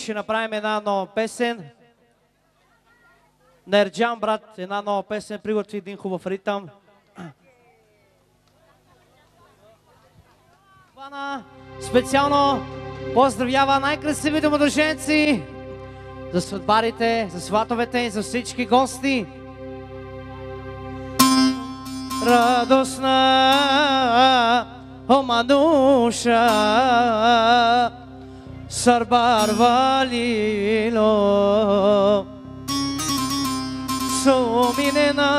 ще направим една нова песен. На Ерджан, брат, една нова песен, приготви един хубав ритъм. Вана специално поздравява най-красивите младоженци за сватбарите, за сватовете и за всички гости. Радостна, о Мануша, sarbar valilo. Sominena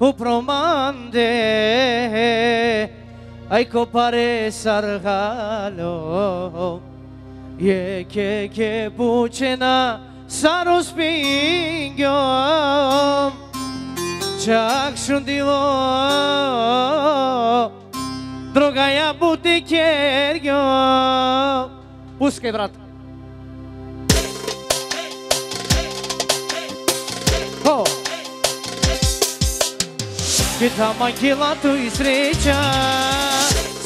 upromande. Aiko pare sargalo. Ye ke ke buchena saros pingyom chak shundivo Drogaya budi kergyo. Busquei, brata Oh Kita manjila tu isreća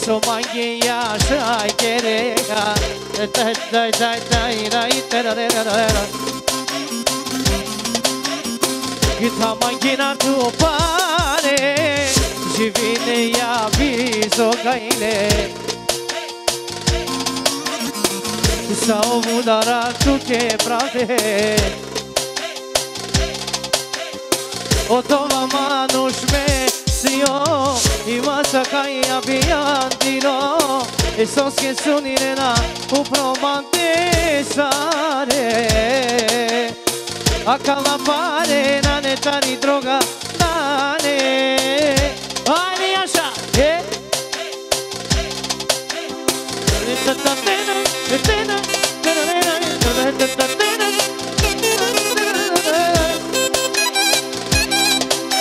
So manje ja šaj kerega Daj, daj, daj, daj, daj, daj, daj, daj, daj Kita manjina tu pa. živine ja bi zogajne Sa ovu da račuke prave o ova manuš me sio Ima sa kaj ja bi andino E sonske su nirena upromante sare A kalapare na nečari droga dane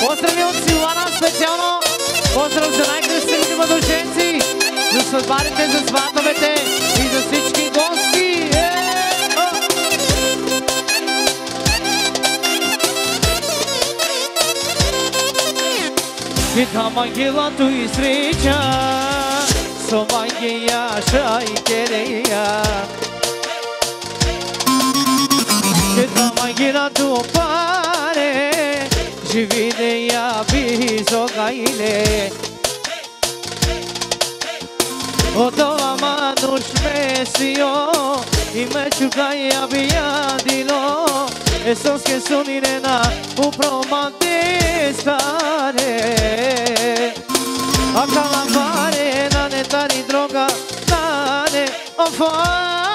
Поздрави от Силана специално! Поздрав за най-красивите младоженци, за сватбарите, за сватовете и за всички гости! Е! О! سمانگیا شای کریا سمانگی را تو pare, جویده یا بیزو غیله O to amanush mesio e me që a i abia que E sos ke sunirena U promatis A calamare, nane, tari droga, nane, o fare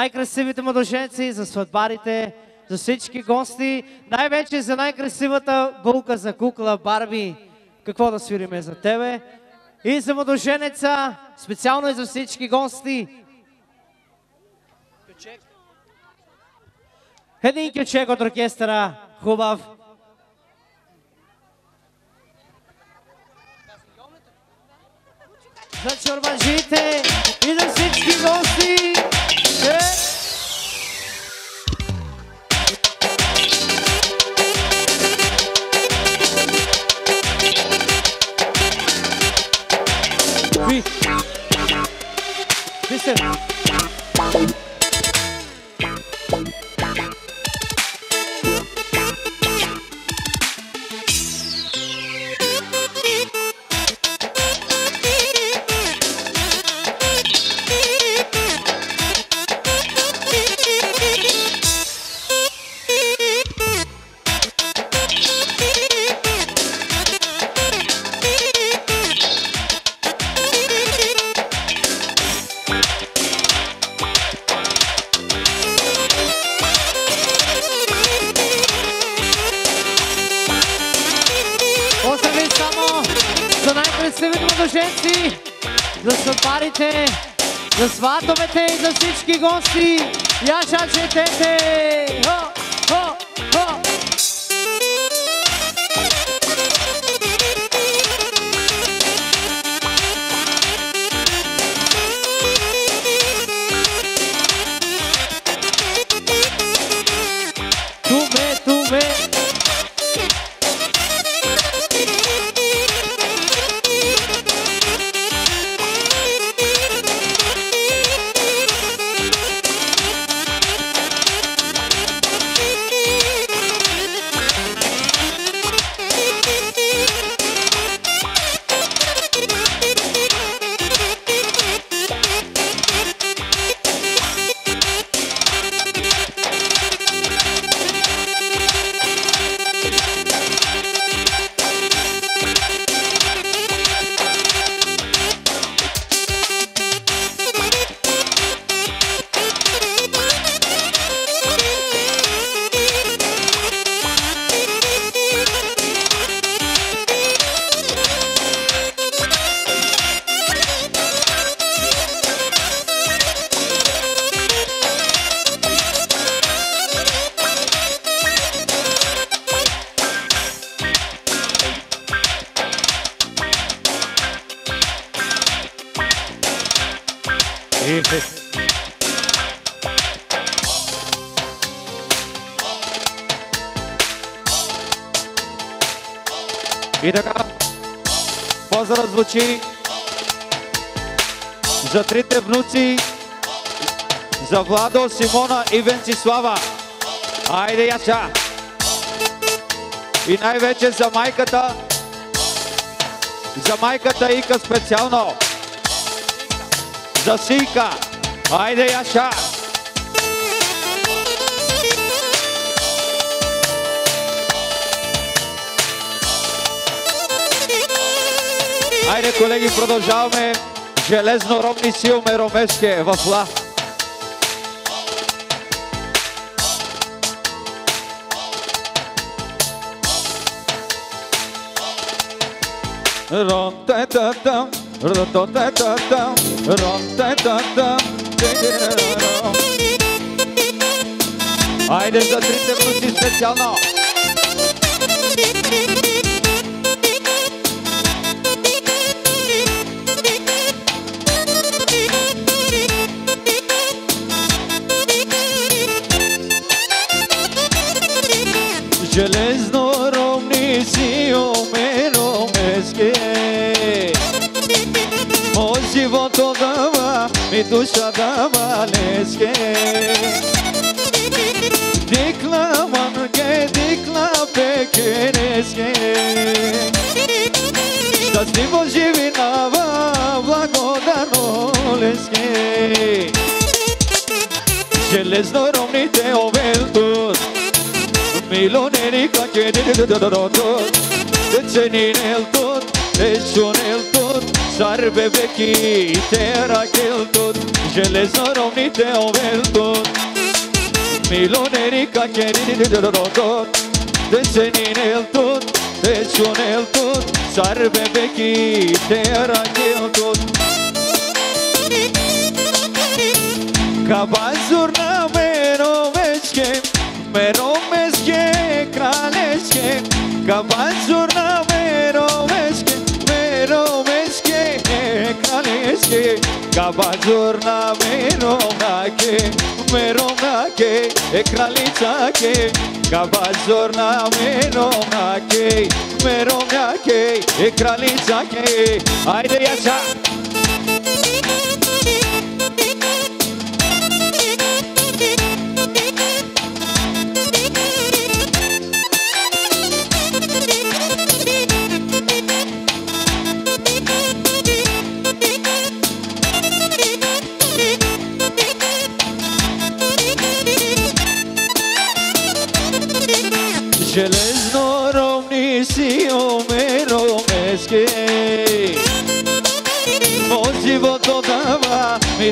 най-красивите младоженци за сватбарите, за всички гости, най-вече за най-красивата булка за кукла Барби. Какво да свириме за тебе? И за младоженеца, специално и за всички гости. Един кючек от оркестъра, хубав. За чорбанжите и за всички гости. Listen. Frankie Yasha Chetete. Звучи за трите внуци, за Владо, Симона и Венцислава. Айде, Яша! И най-вече за майката, за майката Ика специално. За Сийка. Айде, Яша! Айде, колеги, продължаваме. Железно ровни силме ромеске в ла. Рон та та та рон та та та та рон та та та Айде за трите внуци специално. duša valeske Dikla mange, dikla pekineske Da snimo živi nava, blagodano leske Železno romnite oveltus Miloneri kakeni dododododos Decenini el tot, esun el tot Sarbebeki itera keldun Železo romnite overdun Milonerika kerini dorodon De senin eldun De sun eldun Sarbebeki itera keldun Kabazur na mero veçke Mero meske kraleske Kabazur na ρομάκι Καμπατζόρνα με ρομάκι Με ρομάκι εκραλίτσακι Καμπατζόρνα με ρομάκι Με ρομάκι!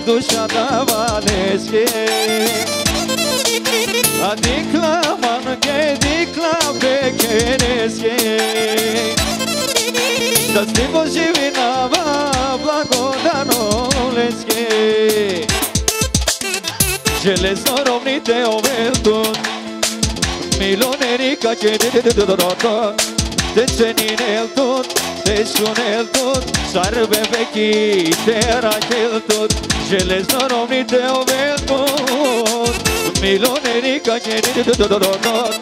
duša da vaneske A dikla mange, dikla pekeneske Da stigo živi na va blagodanoleske Železno rovnite overtun Milonerika ke dodorota Decenin el tut, desun el tut Sarbe veki, terak el tut Cele soromnite au venut Milonerica chiedit dodonot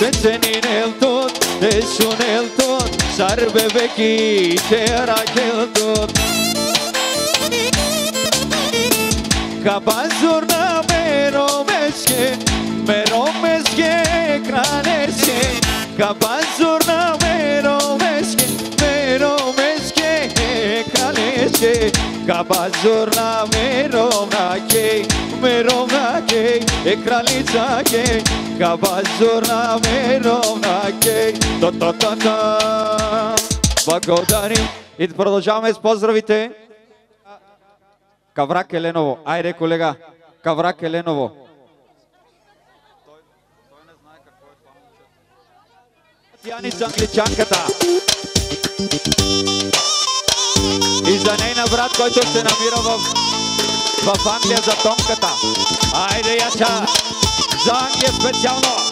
Tețenin el tot, desun el tot Sarve vechi, tera chel tot Capazurna meromesche Meromesche, cranesche Capazurna mero nake Mero nake Kraljica ke Kapazurna mero nake To to to to Благодарим и продължаваме с поздравите. Каврак Еленово. Айде, колега. Каврак Еленово. Яница англичанката. И за нейна брат, който се намира в, в Англия за томката. Айде, Яча. За Англия специално.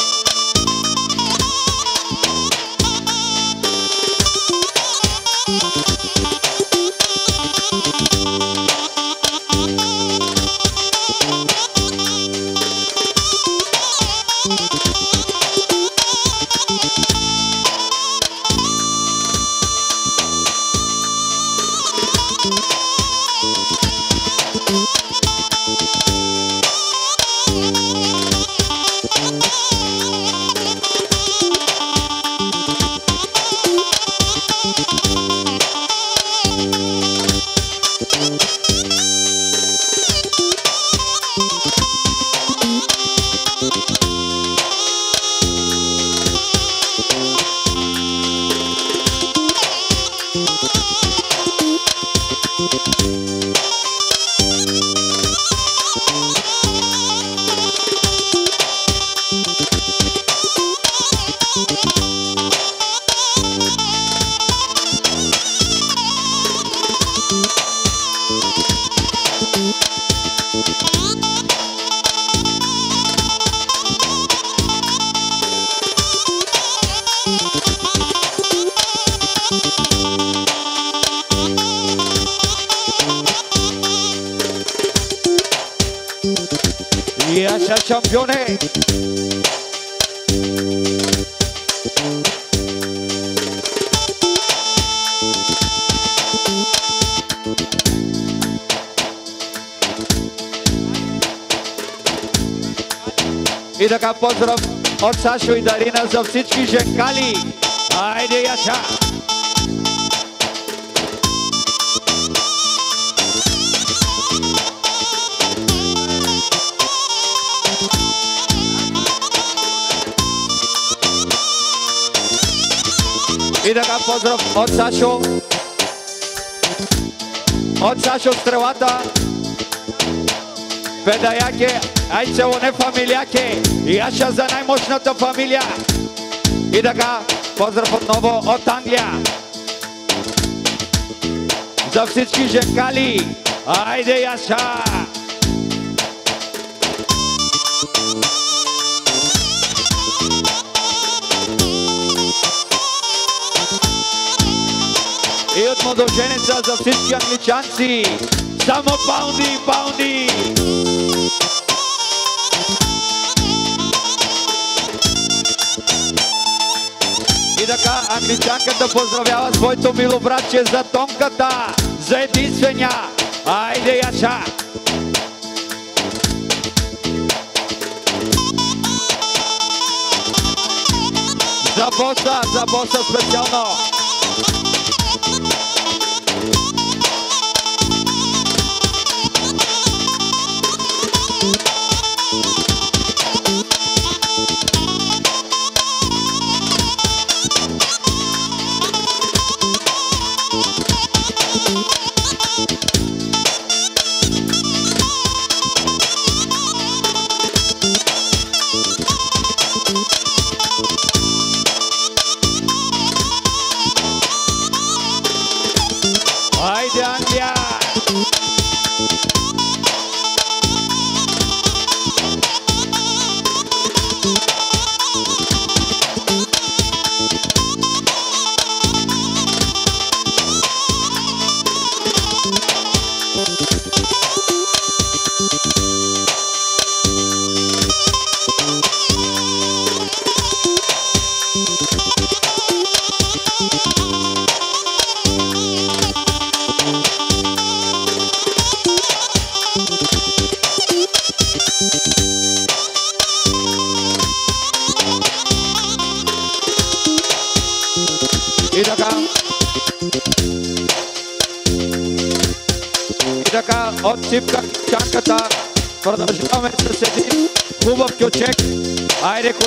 pozdrav od Sašu i Darina za vsički ženkali. Ajde jača! I da ga pozdrav od Sašu, od Sašu Strvata, Pedajake, Ай цело не фамилияке. И Аша за най-мощната фамилия. И така, поздрав отново от Англия. За всички женкали. Айде, Яша! И от младоженеца за всички англичанци. Само паунди, паунди! Така англичанката поздравява своето мило братче за тонката, за единствения. Айде, Яша! За боса, за боса специално.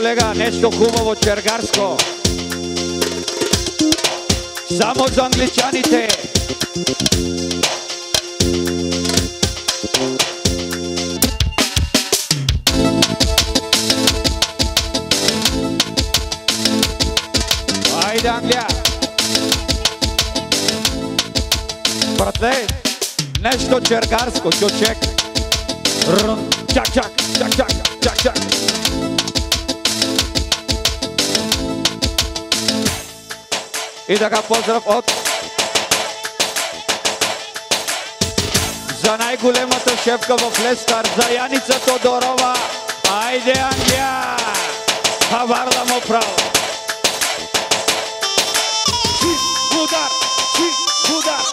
Колега, нещо хубаво чергарско. Само за англичаните. Айде, Англия! Братле, нещо чергарско, чучек. Рън, чак, чак, чак, чак, чак, чак. И така поздрав от за най-големата шефка в Лестър, за Яница Тодорова. Айде, Англия! Хаварда му право! Чист удар! Чист удар!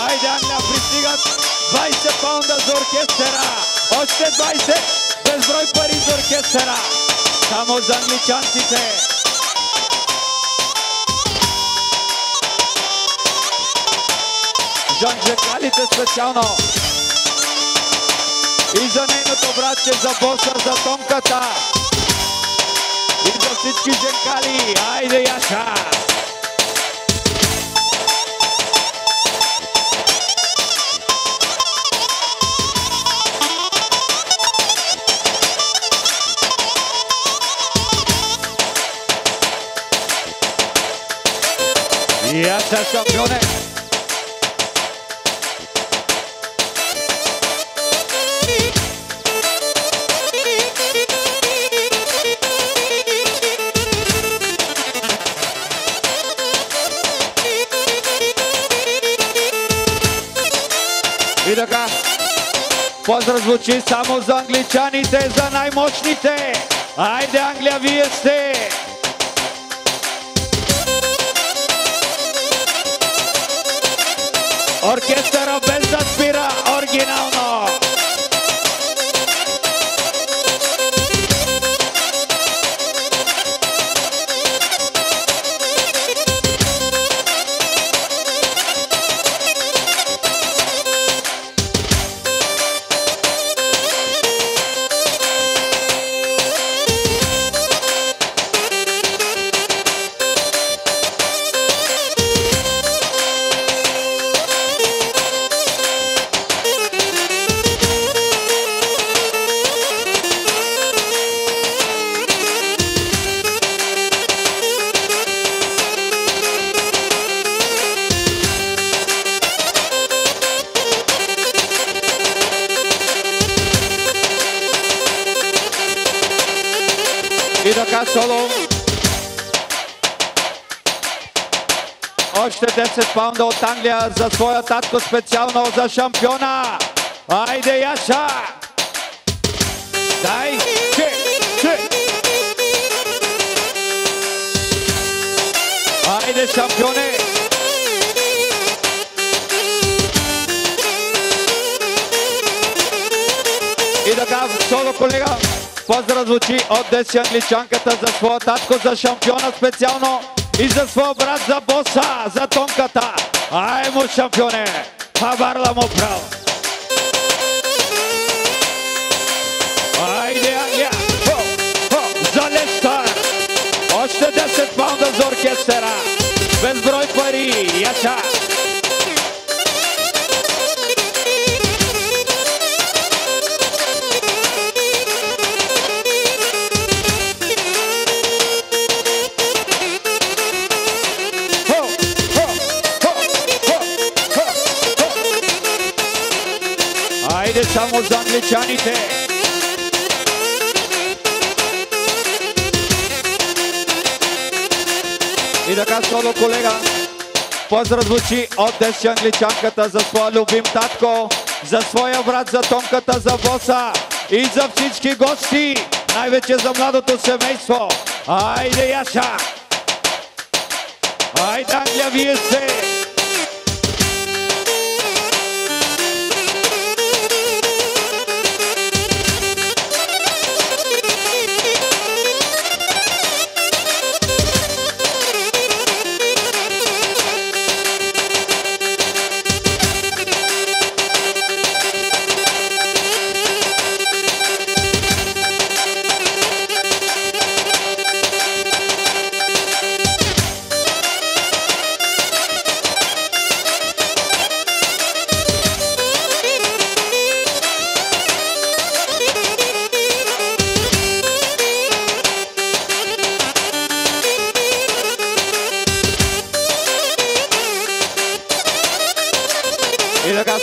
Айде, Англия, пристигат 20 паунда за оркестъра! Още 20! Безброй пари за оркестъра! Само за англичанците! Жанжекалите специално! И за нейното братче, за боса, за томката! И за всички женкали! Айде, Яша! Яша шампионе! Pozdrav zvuči samo za Angličanite, za najmoćnite. Ajde Anglija, vi jeste. Orkestara bez zaspira, originalno. 20 паунда от Англия за своя татко специално за шампиона. Айде, Яша! Дай! Че! Че! Айде, шампионе! И така, соло колега, поздрав звучи от Деси Англичанката за своя татко, за шампиона специално и за своя брат, за боса, за тонката. Ай му шампионе, хабарла му право. Айде, Англия! Хо, хо, за Лестър! Още 10 паунда за оркестъра! Безброй пари! Яша! Само за англичаните! И така, соло колега, поздрав звучи от Деси англичанката за своя любим татко, за своя брат, за тонката, за боса и за всички гости, най-вече за младото семейство. Айде, Яша! Айде, Англия, вие сте!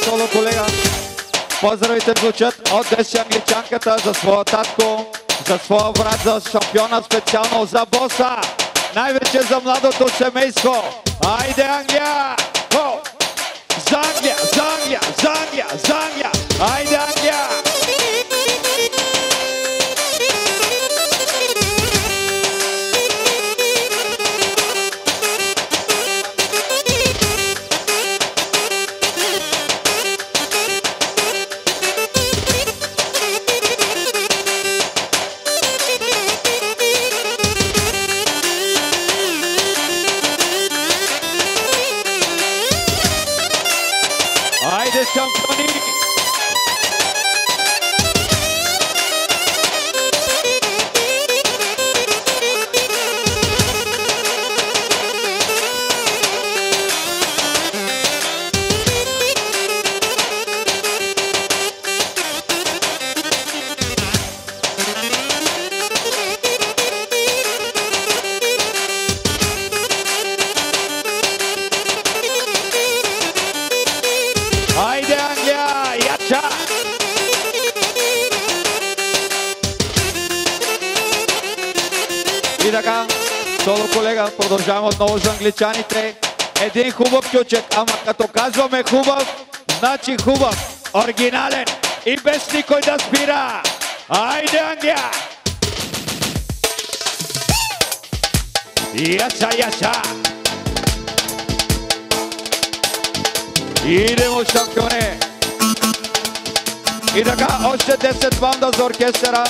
Соло колега. Поздравите звучат от Деси англичанката за своя татко, за своя брат, за шампиона, специално за боса. Най-вече за младото семейство. Айде, Англия! Хо! За Англия, за Англия, за Англия, за Англия! Айде, Англия! Отново за англичаните. Един хубав кючек, ама като казваме хубав, значи хубав, оригинален и без никой да спира. Айде, Англия! Яса, яса! Идемо, шампионе! И така, още 10 банда за оркестъра.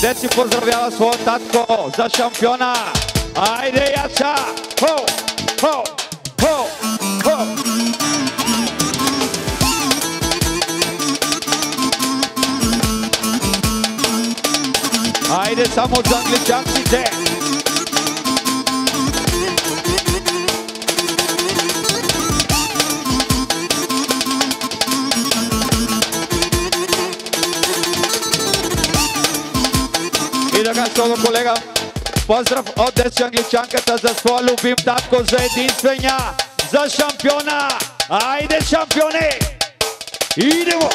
Де си поздравява своя татко за шампиона. Aireia chá. Ho, ho, ho, ho. Haydi de Canlı e Mira acá todo colega поздрав от Деси англичанката за своя любим татко за единствения, за шампиона! Айде, шампионе! Идемо!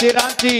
Tiranti.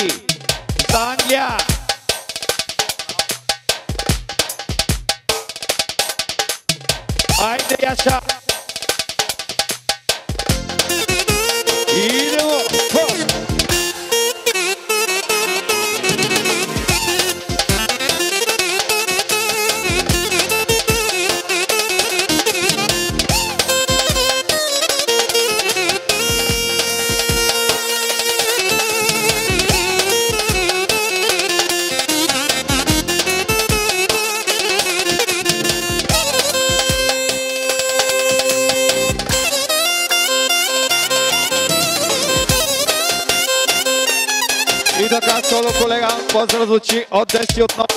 звучи от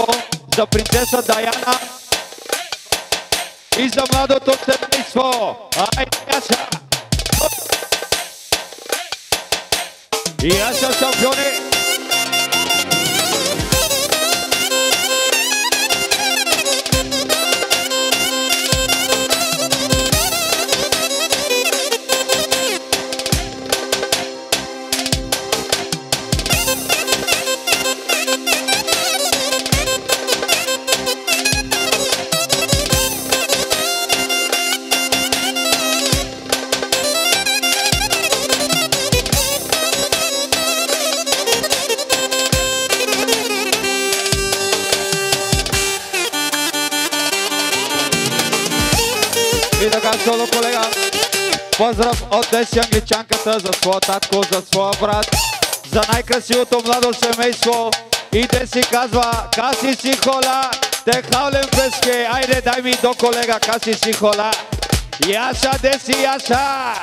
Своя татко, за своя брат, за най-красивото младо семейство. И те си казва, каси си хола, те хаулем песке. Айде, дай ми до колега, каси си хола. Яша, Деси, Яша!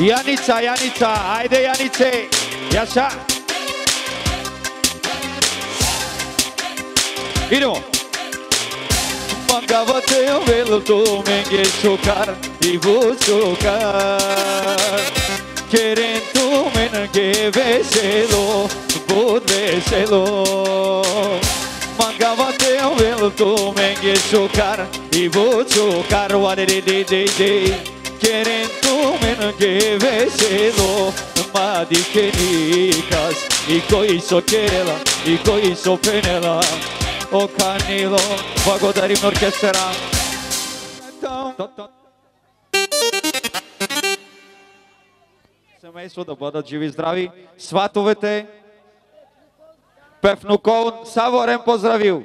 Яница, Яница, айде, Янице! Яша! Idemo! Mancava-te o velo tu mengue vivo chocar Querendo men que veselo, vou veselo Mangava teu velo, tu men que chocar E vou chocar, de, Querendo menos que veselo, madi kenicas E coiso querela, e coiso penela. O canilo, em orquestra Então, Семейство да бъдат живи и здрави. Сватовете, Певнокол, Саворен поздравил.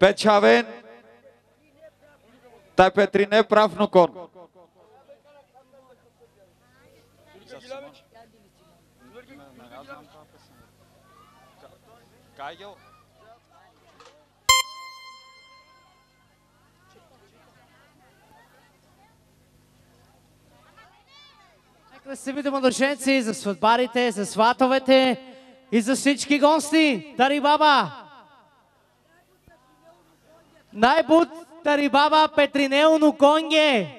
Печавен, Тай Петрине Правнокон. Кайгел. Красивите младоженци, за сватбарите, за сватовете и за всички гости. Тари баба! Най-буд тари баба Петринео Нуконге.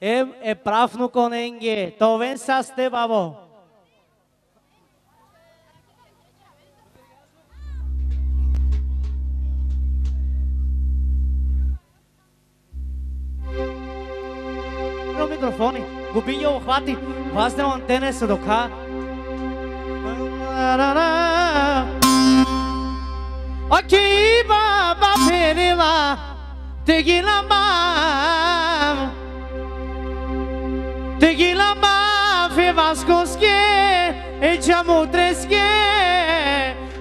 Е, е прав Нуконенге. Товен са сте, бабо. Про Gubinjo, vaz vazdra antena se doka. Aki baba penila tegilamam tegilamam fe vascoske e jamutreske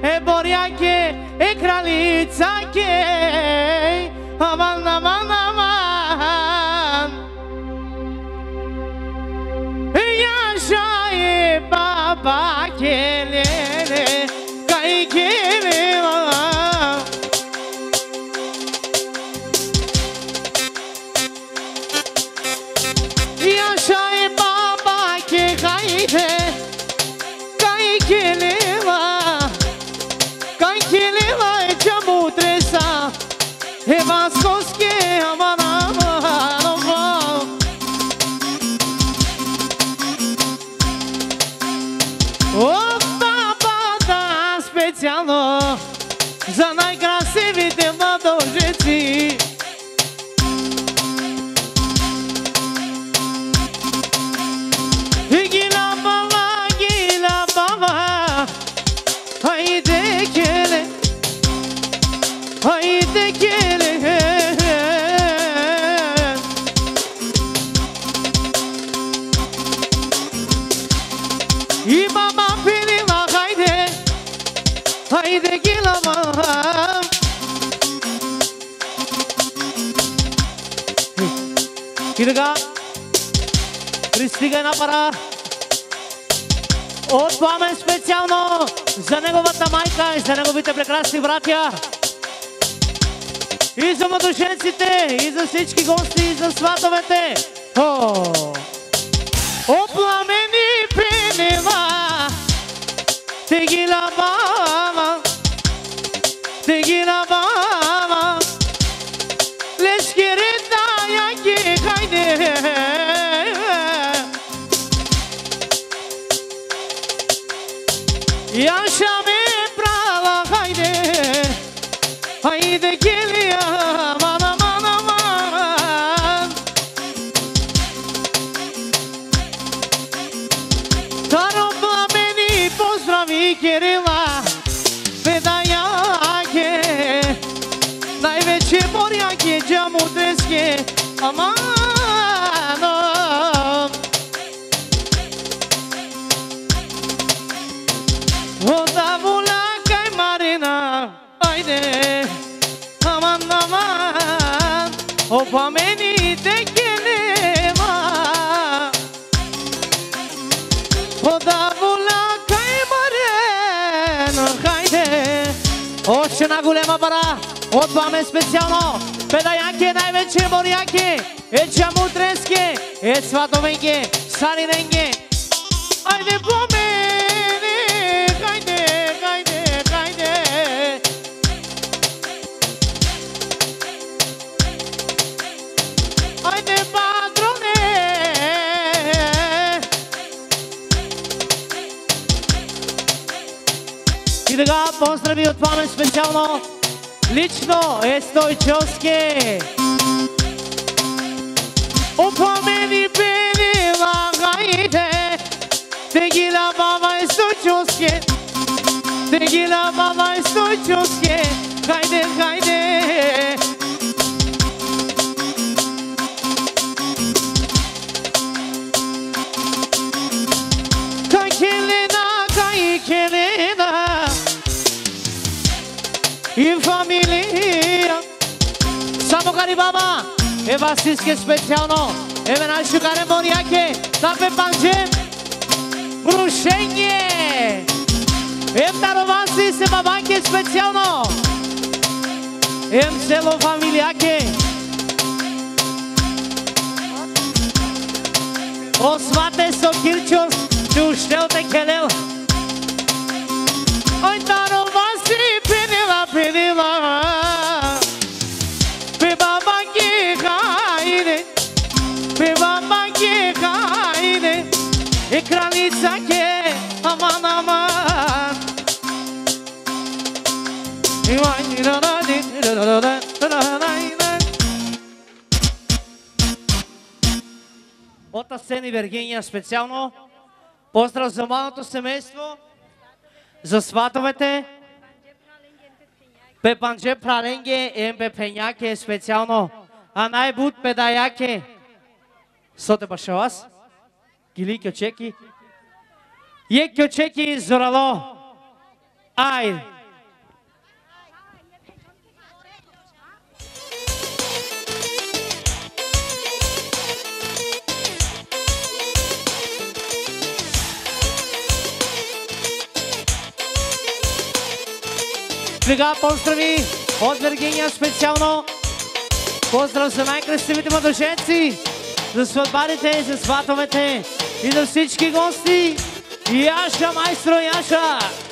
e borjake e kraljica ke. Aman aman baba gelir хайде гила мама. И така, пристига една пара от Пламен специално за неговата майка и за неговите прекрасни братя. И за младоженците, и за всички гости, и за сватовете. О! О, пламени пенева, те ги лабава, Thinking amanım Hoda bula kaymarina ayne aman aman Hopa meni tekene ma Hoda bula kaymarina ayne O şuna gulema para Hopa me specialno Pedaianche, najveće morjake, eća mutreske, eć svatovenke, salinenke. Ajde po mene, hajde, hajde, hajde. Ajde patrone. I da ga pozdravi od pamet specijalno Lično Estojčovski. Opomeni beni lagajde, Tegila mama Estojčovski, Tegila mama Estojčovski, Hajde, hajde, hajde. Шукари баба, е вас иске специално, е мене Шукаре Мориаке, такве панче, крушение! Ем дарованци се бабанке специално, ем село фамилияке, Osvate so Kirčos, Čuštel te Kelel. Oj, да, да, да, да. От Асен и Вергиния специално. Поздрав за малото семейство, за сватовете. Пепанже праленге ембе пеняке специално. А най-буд педаяке. Соте башавас. Гили кючеки. Е кючеки зорало. Ай. Сега поздрави от Виргиния специално. Поздрав за най-красивите младоженци, за сватбарите, за сватовете E não sente que gosta E acha mais estranhacha.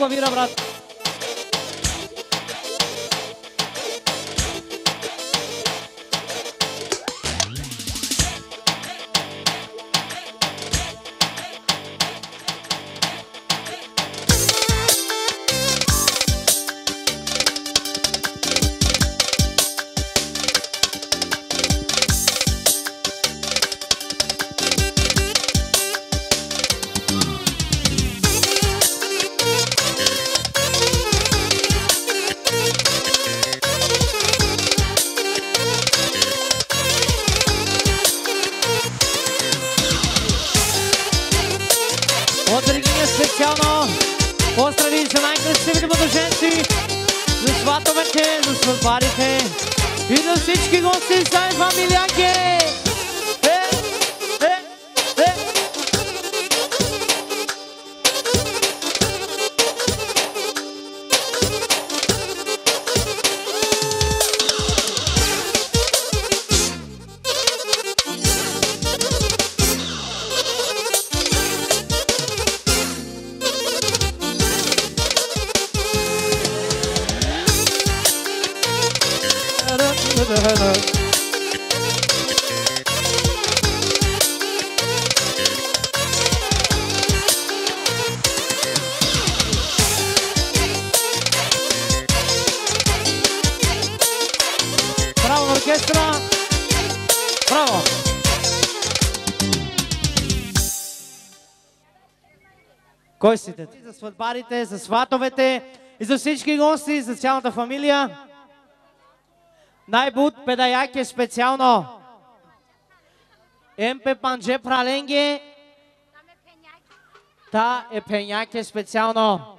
família Brata. Кой си те? За сватбарите, за сватовете и за всички гости, за цялата фамилия. Най-буд педаяке специално. МП Панже Праленге. Та е пеняке специално.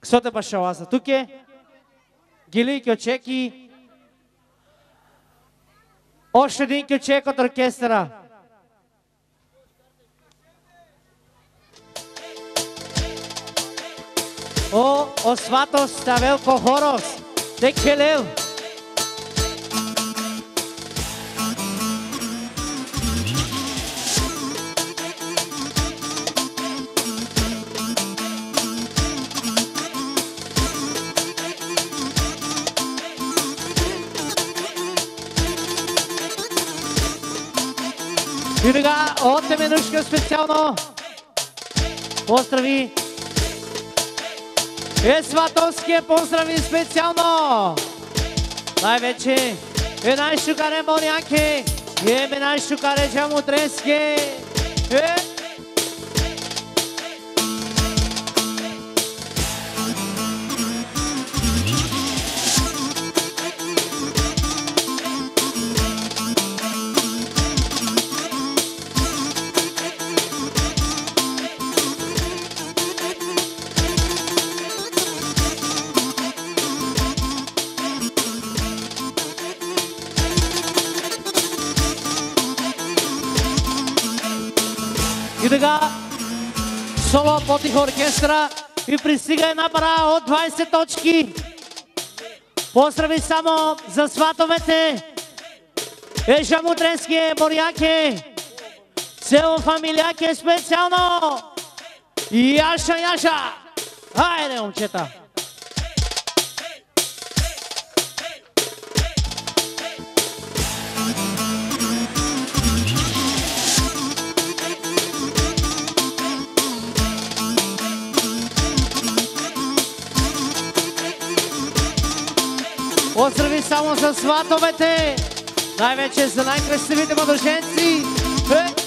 Ксо те башала за туке? Гили кючеки. Още един кючек от оркестъра. O Osvatos Tavel Kohoros de Kelel. И така, от Теменушка специално. Поздрави Esse batonski especial, pozdravljen specijalno. Najveći je naš šukare Bonjaki, je naš šukare Čamutreski. Je потих оркестра и пристига една пара от 20 точки. Поздрави само за сватовете. Ежа Мудренски, Боряке, цел фамилияке специално. Яша, Яша. Хайде, момчета. Поздрави само за сватовете! Най-вече за най-красивите младоженци! Е!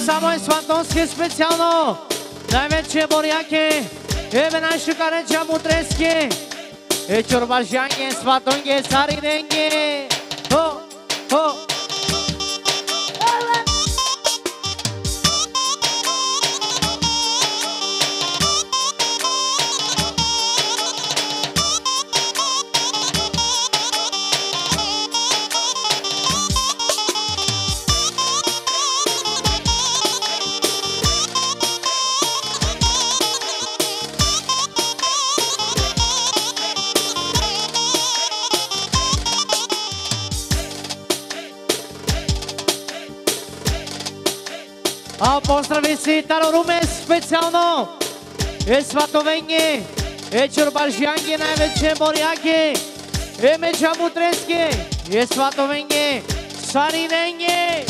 Поздрави само и Свантонски специално! Най-вече Боряке, Ебе наши кареча Мутрески, е Чурбашянге, Сватонге, Сариденге! Хо, visitare o lume specialno. E Svatovenje, e Čurbaržjangi, najveće Morjaki, e Međamutreski, e Svatovenje, Sarinenje.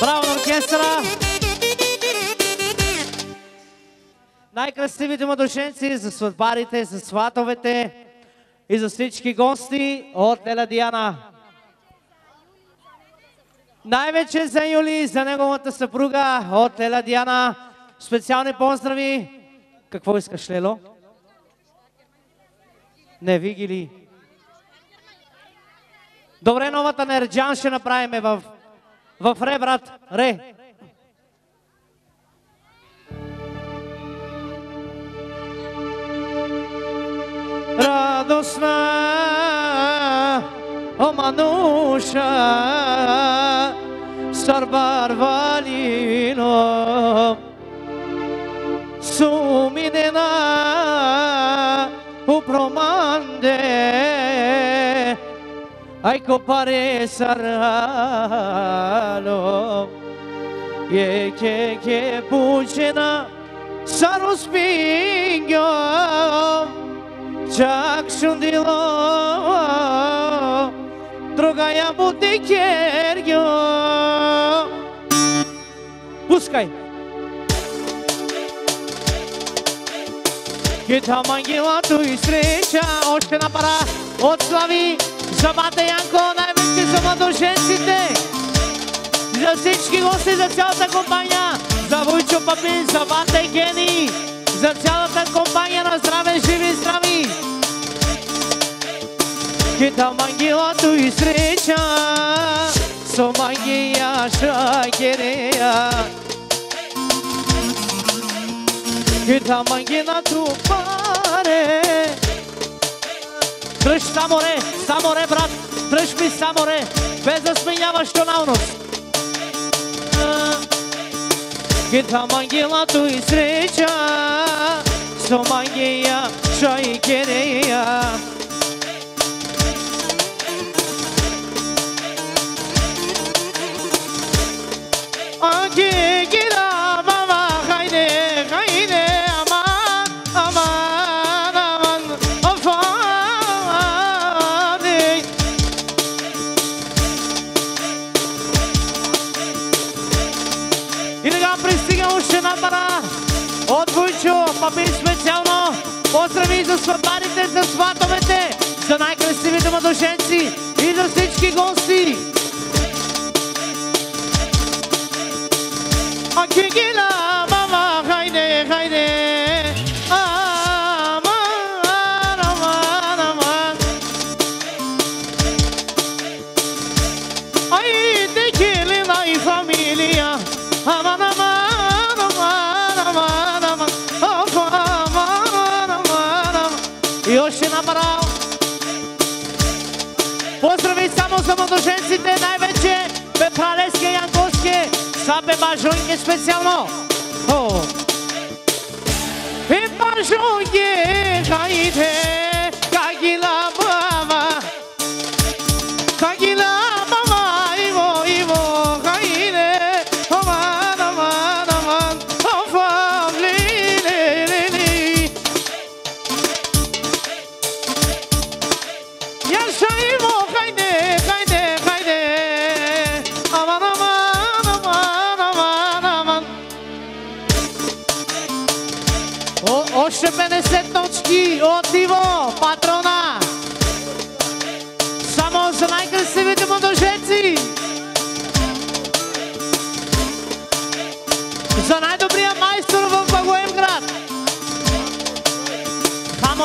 Bravo orkestra! Най-красивите младошенци, за сватбарите, за сватовете и за всички гости от Леля Диана. Най-вече за Юли, за неговата съпруга от Леля Диана. Специални поздрави. Какво искаш, Лело? Не вигили. Добре, новата на Ерджан ще направим в, в ре, брат. Ре. radosna o manusha sarbar valino suminena upromande ai copare saralo ye ke ke puchena saros pingom jak shundilo Другая буде кергьо. Пускай. Гита мангила ту и среща, още на пара от слави. За бата Янко, най-вече за младоженците. За всички гости, за цялата компания. За Войчо Папин, за бата Гени. За цялата компания на здраве, живи и здрави. Kita mangi tu isreća sou mangi jaša queria. Kita mangi na tu pare. Drž samore, samore brat Drž mi samore. Bez da smenjavaš to na unos Kita mangi latu tu So sou jaša i queria. Папи специално. Поздрави за сватбарите, за сватовете, за най-красивите младоженци и за всички гости. Pozdravit samo samo do ženci te naj... Sape bashojnë specialno Oh E bashojnë gajte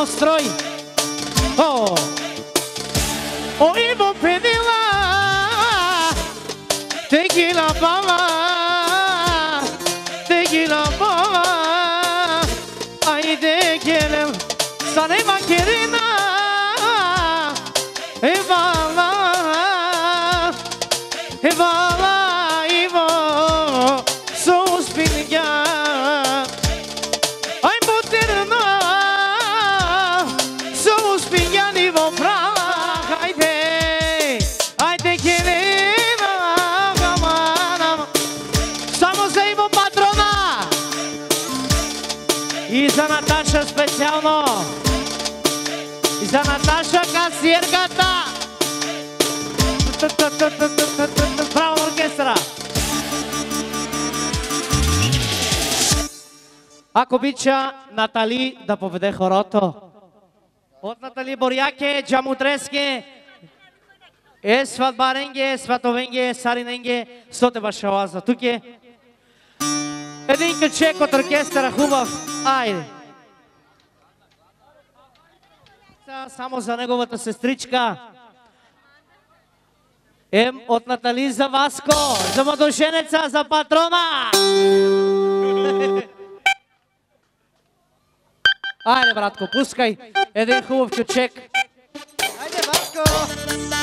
constrói. Oh, oh e vou pedir lá, tem que ir na palma. И за Наташа касиерката Браво оркестра Ако обича Натали да поведе хорото. От Натали Боряке, Джамутреске, е сватбаренге, сватовенге, сариненге, стоте башала за туке. Един качек от оркестъра хубав. Айде. Само за неговата сестричка. Ем от Натали за Васко, за младоженеца, за патрона! Айде, братко, пускай един хубав кючек. Айде, Васко!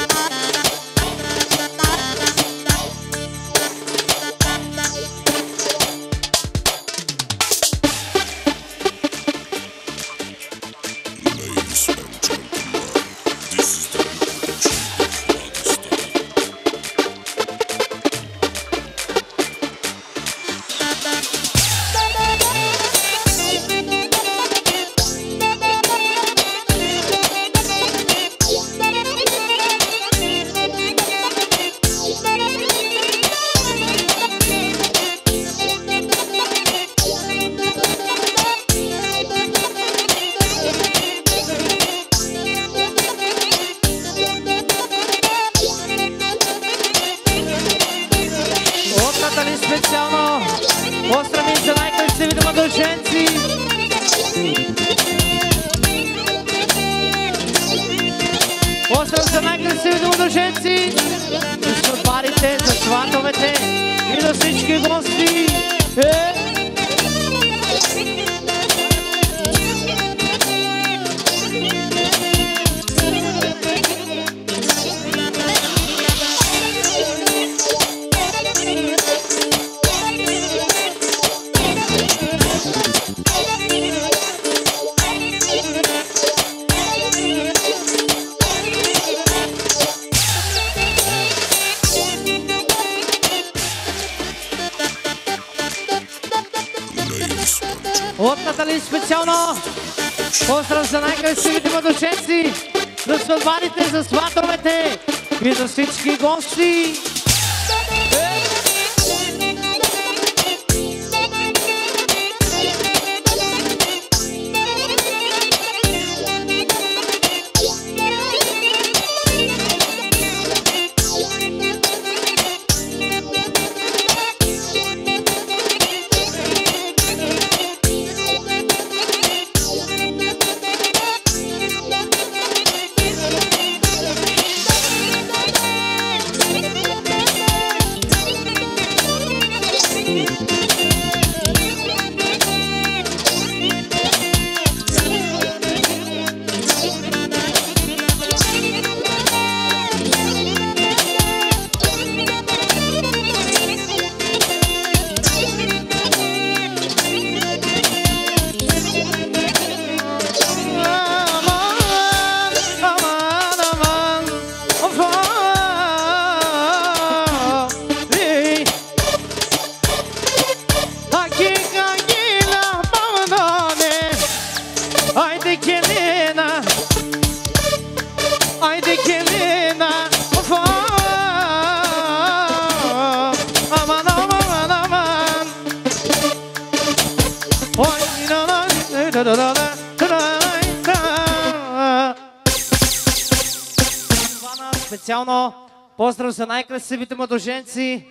Поздрав за най-красивите младоженци,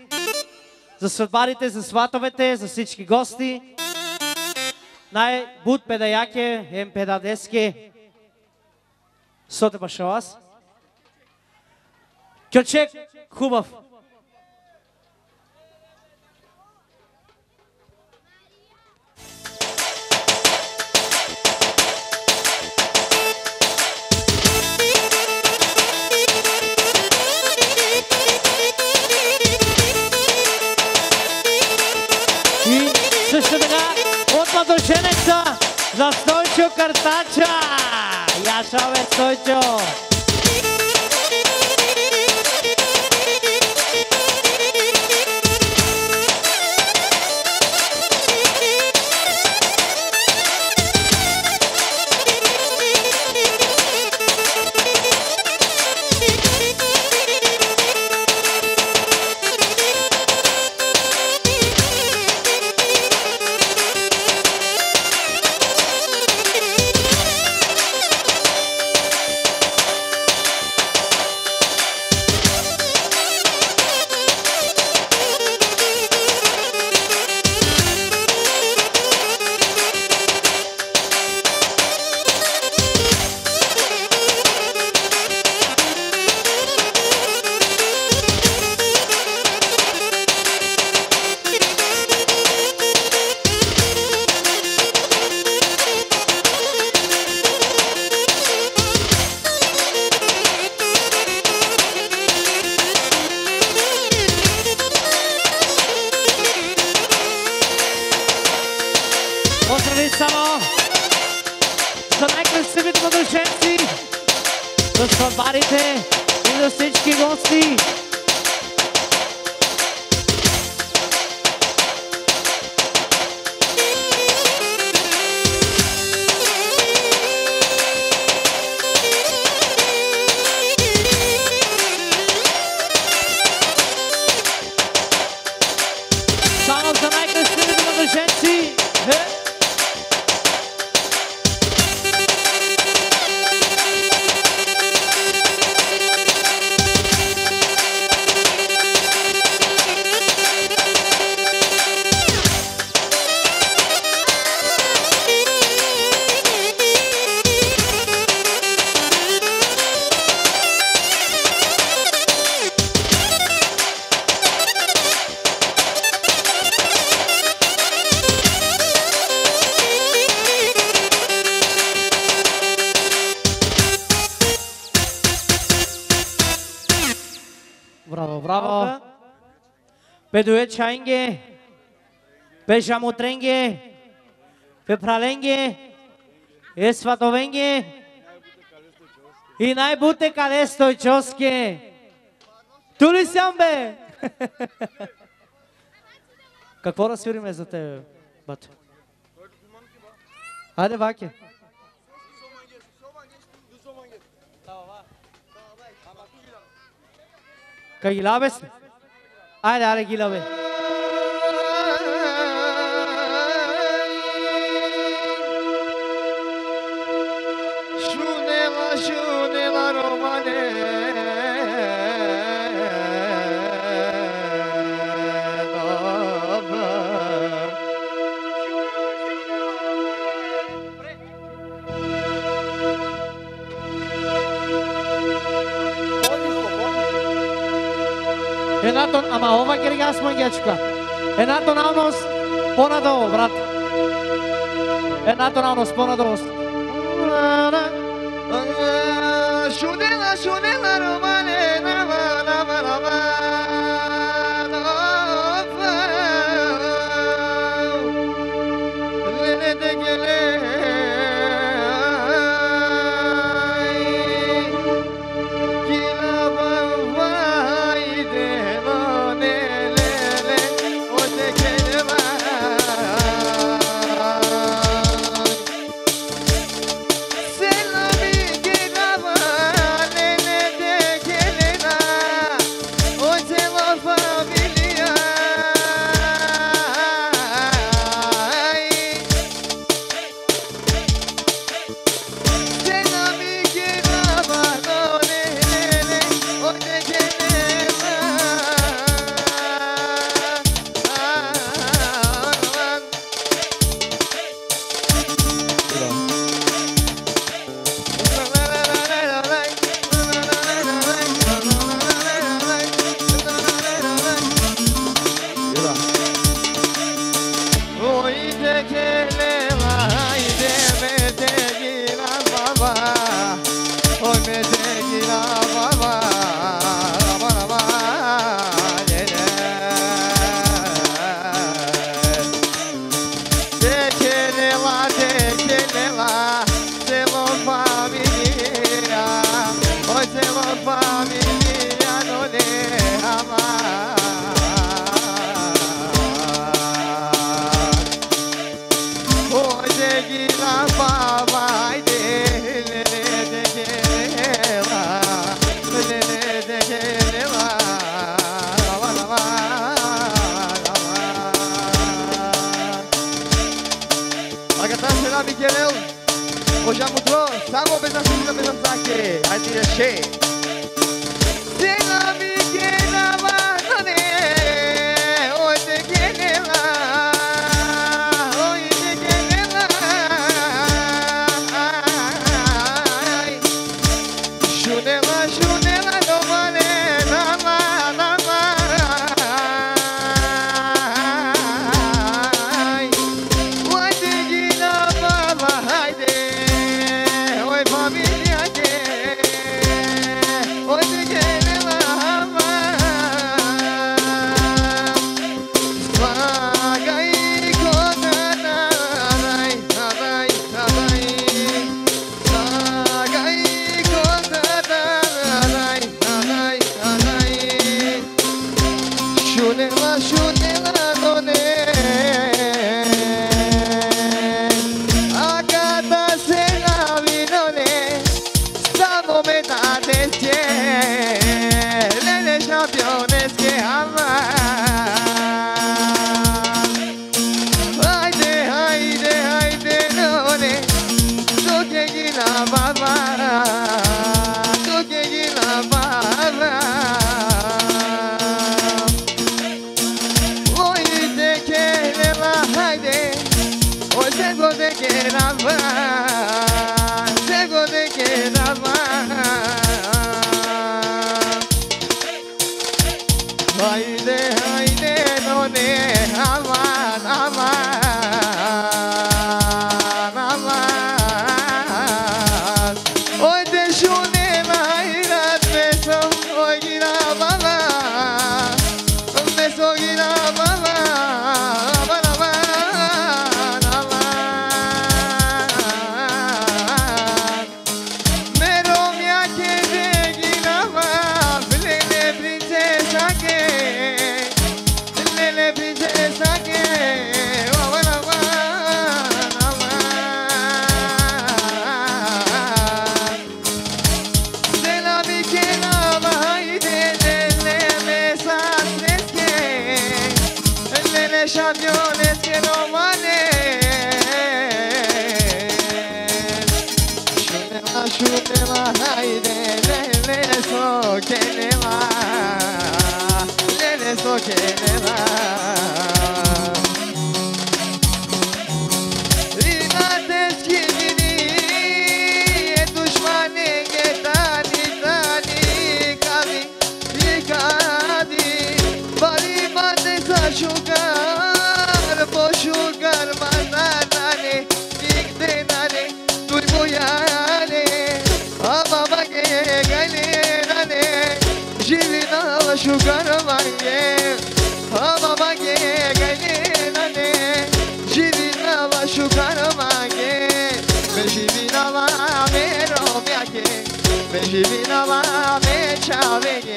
за сватбарите, за сватовете, за всички гости. Най-буд педаяке, ем педадеске. Соте башалас. Кючек, хубав. Jeneta, los ocho cartachas, ya sabes, soy yo. पे दुएत छाएंगे पे शाम उतरेंगे पे फ्रालेंगे eswatowengie i najbute kalesto cioskie. Тули сям бе! Какво разсвириме за тебе, бато? Хайде, Ваки. Кагилабе сме. आ जा रहे किलो में। една смънгечка. Една тоналност по-надолу, брат. Една тоналност по-надолу. şugarlar ye Havama ye gelin hadi Jivin ala şugarlar ye Ve jivin ala me romya ye Ve jivin ala me çave ye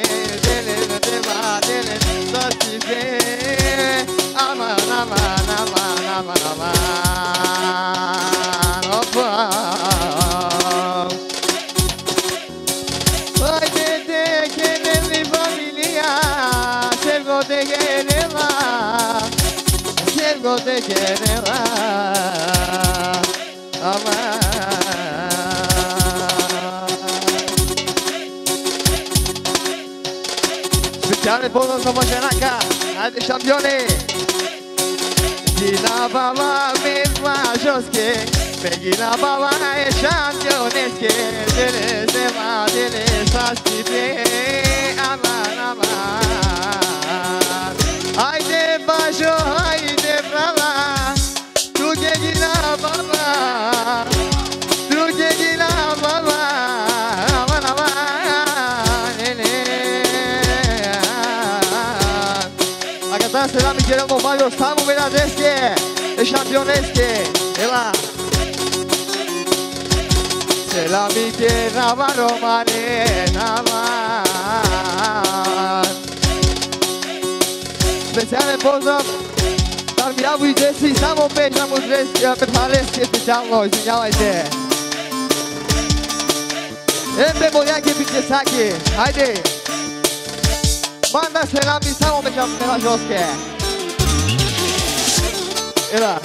Bodo sono Genacca, altri campioni. Chi la bava misma Joske, per chi la bava è campione che se ne va delle sassi alla lama. Gustavo Veradeschi e Championeschi e là se la mi tierra va romarena van Speciale pozdrav Dar mi javu i desi samo pet nam uz resti Pet haleski specijalno, izvinjavajte Embe boljake biće saki, hajde Manda se nam i samo međa melažoske Hajde Era.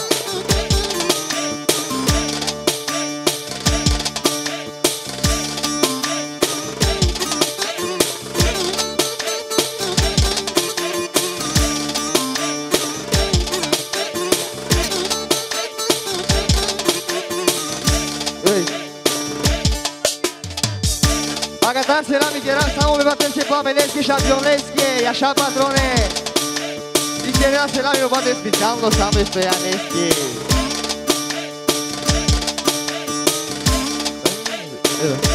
Agătați-l la Miguel, stau pe Vatense Paveleschi și Avionleschi, așa patrone! Geri Aselay ve bana ismi canlı sanmış beyan eski. Evet.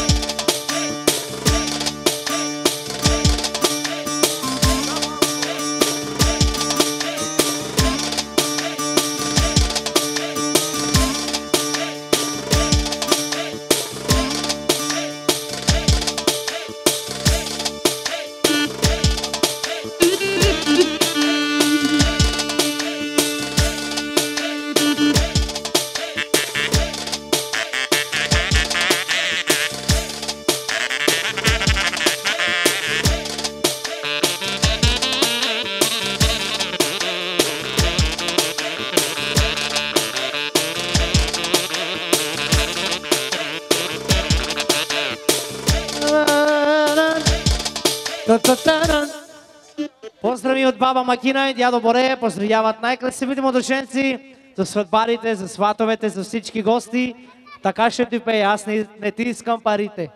Баба Макина и дядо Боре. Поздравяват най-красивите младоженци за сватбарите, за сватовете, за всички гости. Така ще ти пея, аз не, не ти искам парите.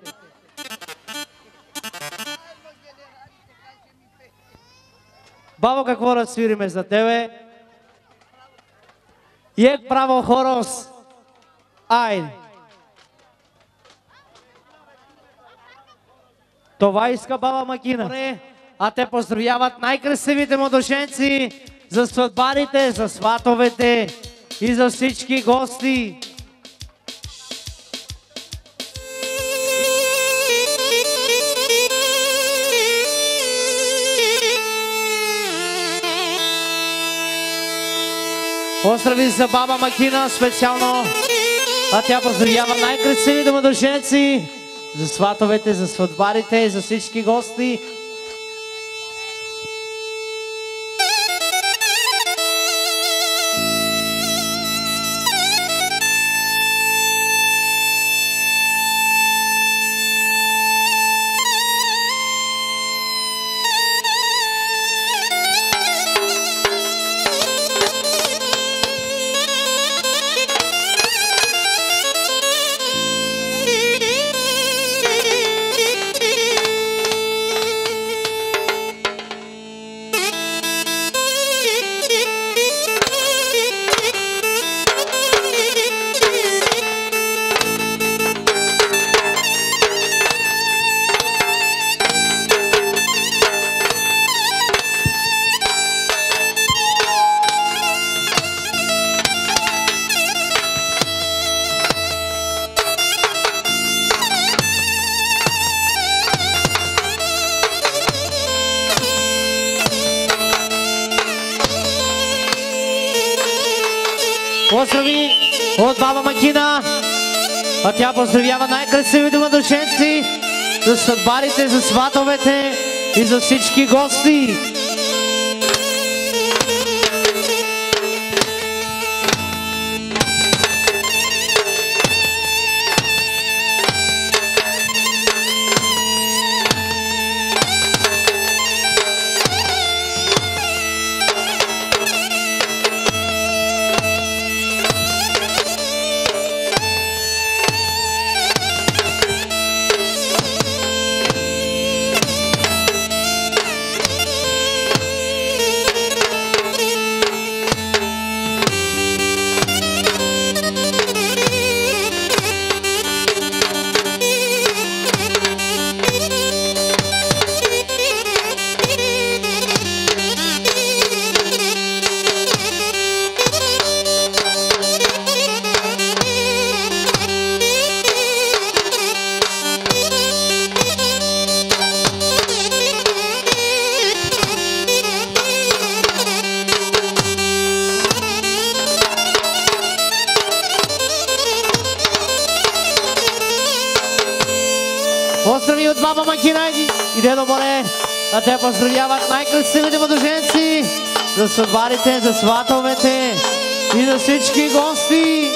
Бабо, какво да свириме за тебе? Ек право хорос. Айде. Това иска баба Макина. Добре, А те поздравяват най-красивите младоженци за сватбарите, за сватовете и за всички гости. Поздрави за баба Макина специално. А тя поздравява най-красивите младоженци за сватовете, за сватбарите и за всички гости. От баба Макина. А тя поздравява най-красивите младоженци за съдбарите, за сватовете и за всички гости. Те поздравяват най-красивите младоженци за съдбарите, за сватовете и за всички гости.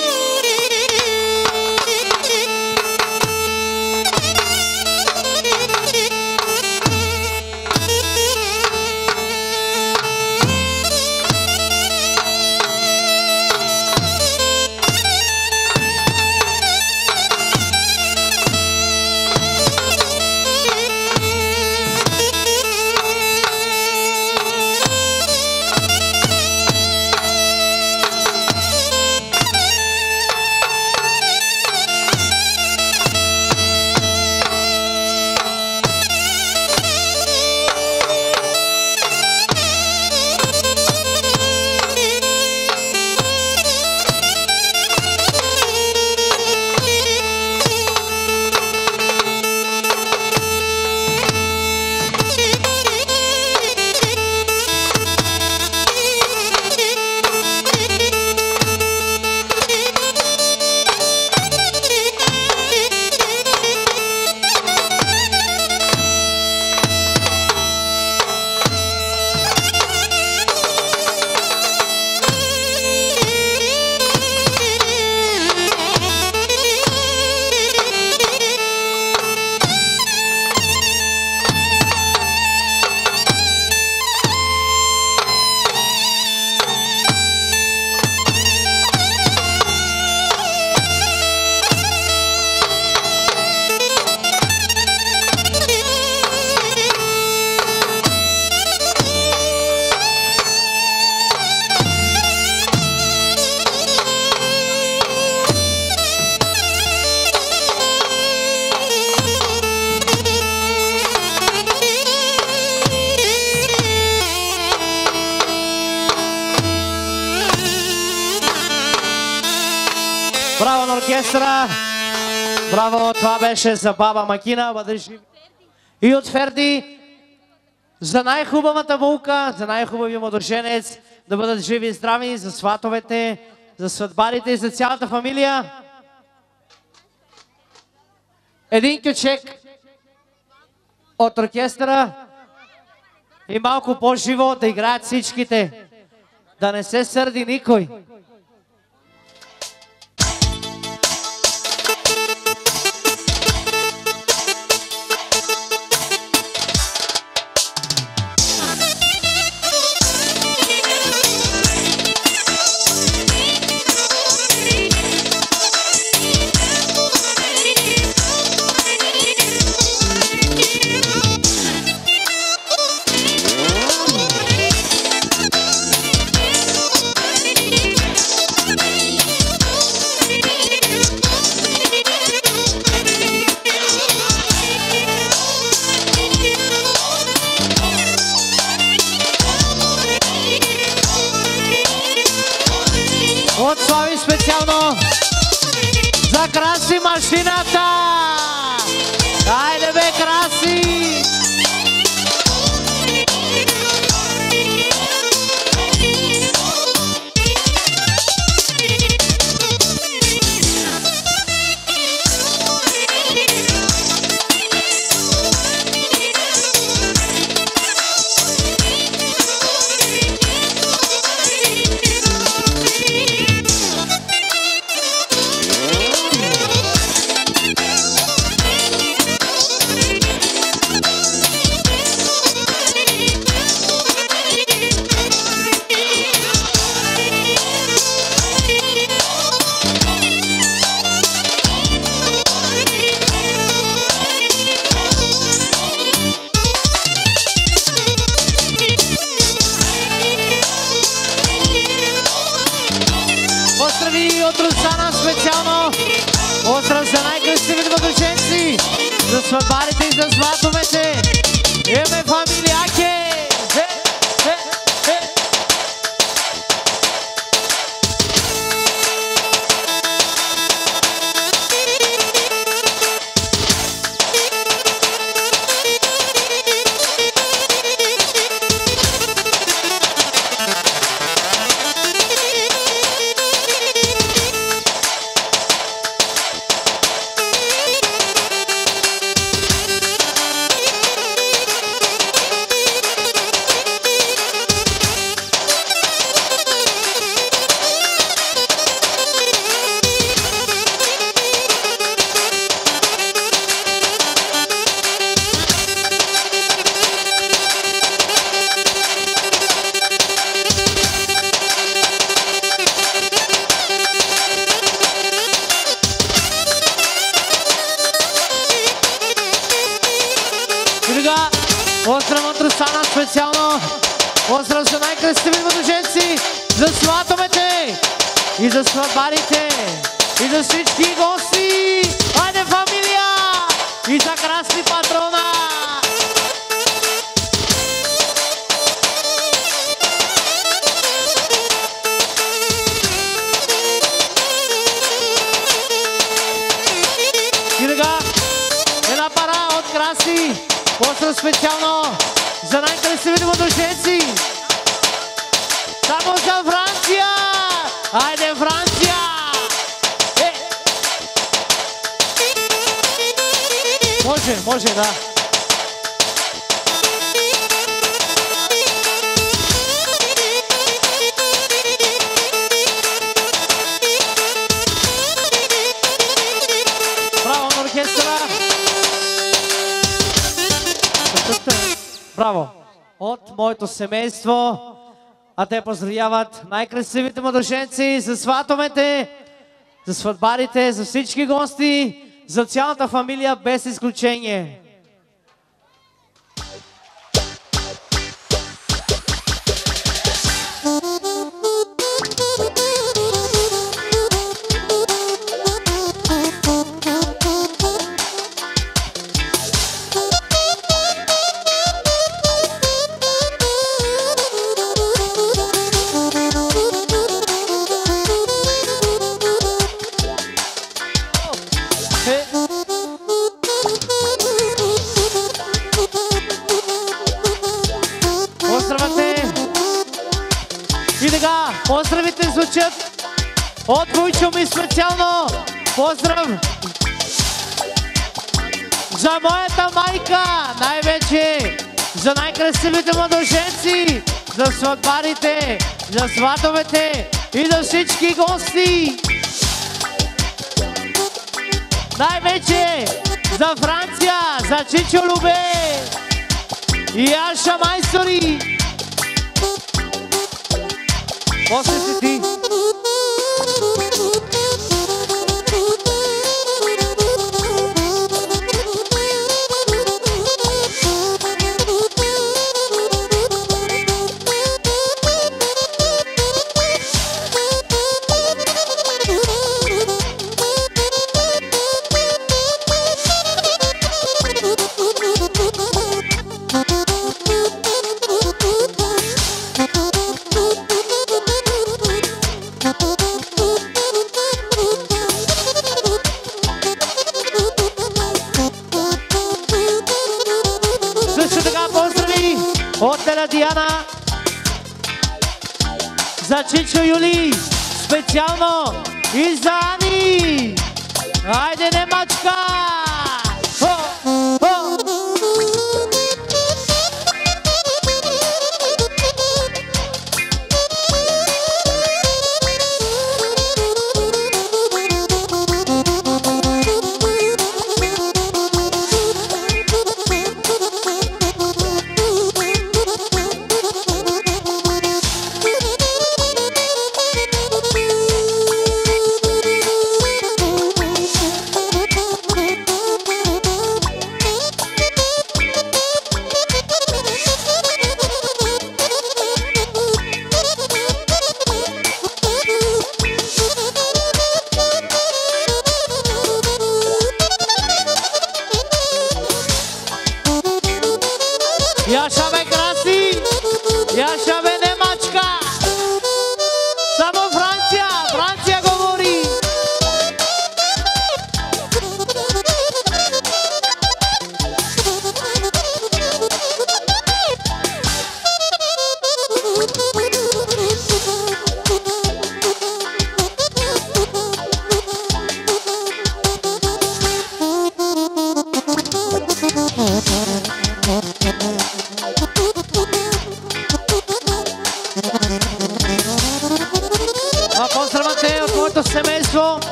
Браво, това беше за баба Макина. Бъде жив. И от Ферди за най-хубавата булка, за най-хубавия младоженец, да бъдат живи и здрави, за сватовете, за сватбарите и за цялата фамилия. Един кючек от оркестъра и малко по-живо да играят всичките. Да не се сърди никой. Семейство, а те поздравяват най-красивите младоженци за сватовете, за сватбарите, за всички гости, за цялата фамилия без изключение. Специално. Поздрав за моята майка, най-вече за най-красивите младоженци, за сватбарите, за сватовете и за всички гости. Най-вече за Франция, за Чичо Любе и Аша Майстори. После си ти.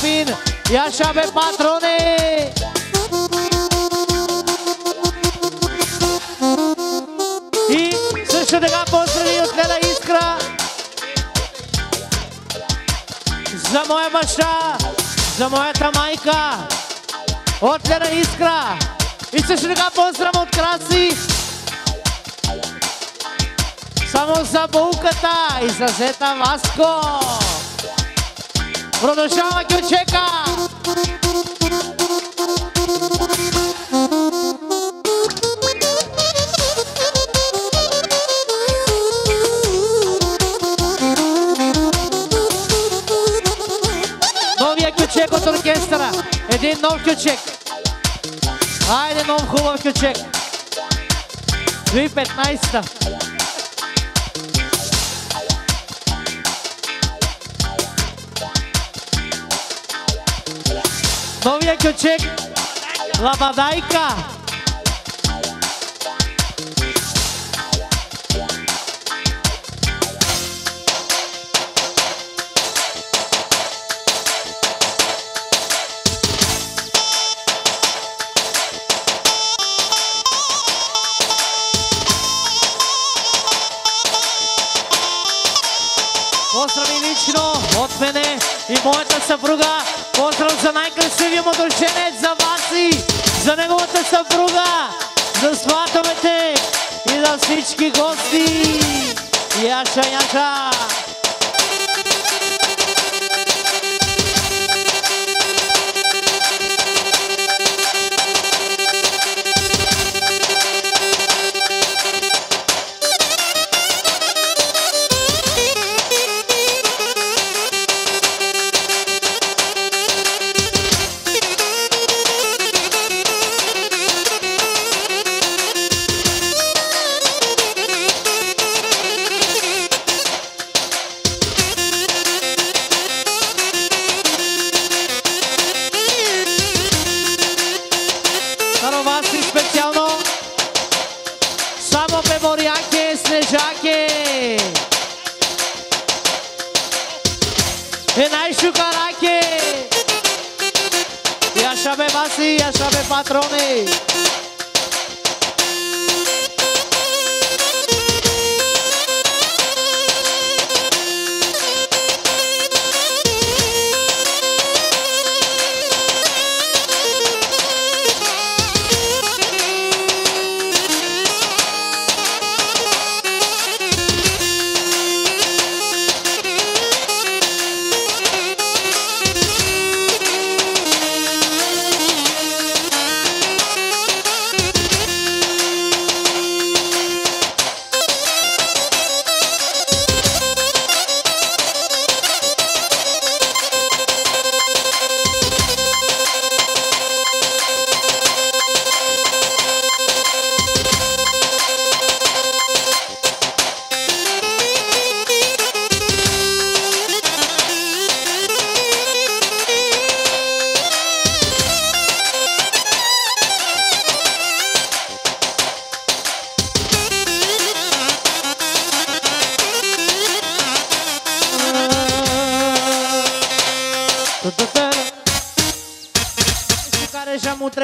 Папин, Яша бе патроне. И също така поздрави от Леда Искра за моя баща, за моята майка, от Леда Искра. И също така поздрав от Краси, само за булката и за зета Васко. Продължава Кючека. Новия кючек от оркестъра. Един нов кючек. Айде, нов хубав кючек. 2015-та. Ček, Labadajka. Pozdrav mi lično от мене и моята съпруга. Поздрав за най-красивия мъдрушенец, за вас и за неговата съпруга, за сватовете и за всички гости. Яша, Яша!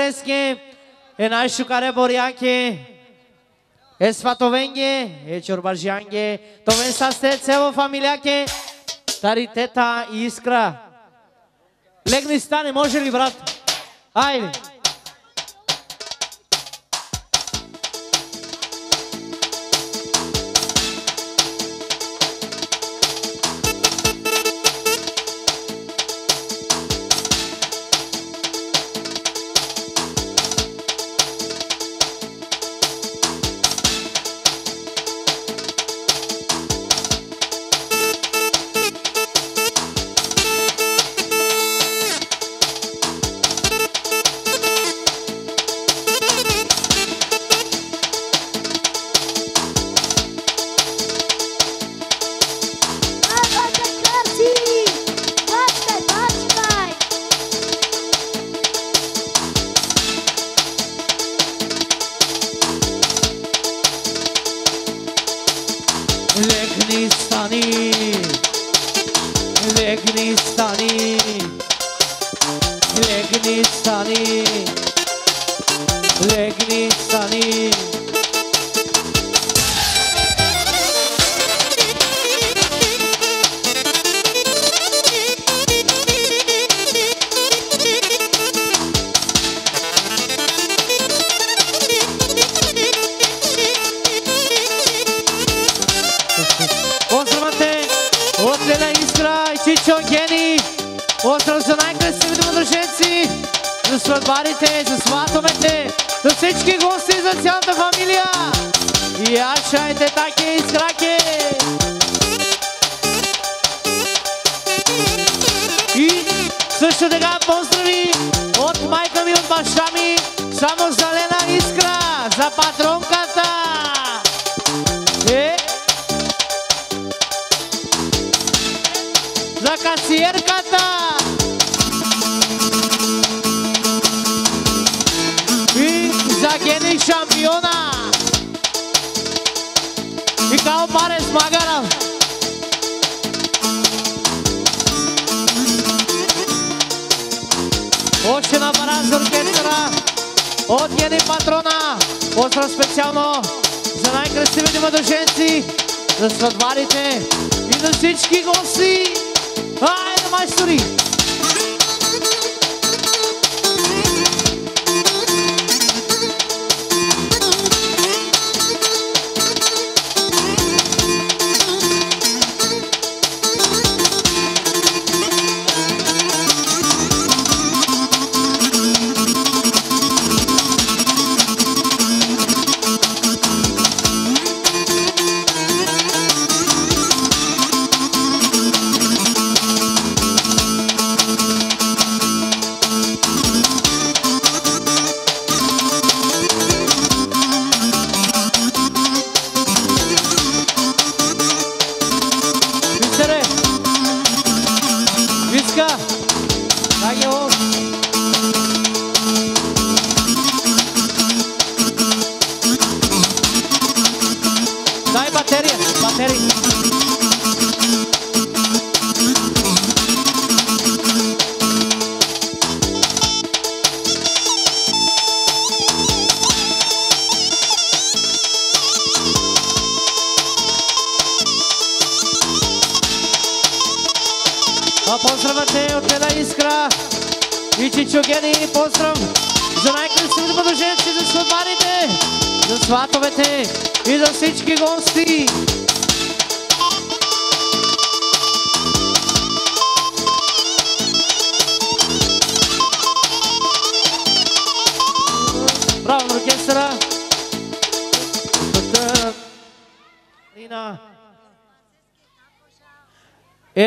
Βρέσκε, ένα ίσου καρέ Μποριάκε, έσφα το Βέγγε, έτσι ορμπαρζιάνγε, το μέσα στε τσέβο φαμιλιάκε, τα ίσκρα. Λέγνιστάνε, μόζε λιβράτ.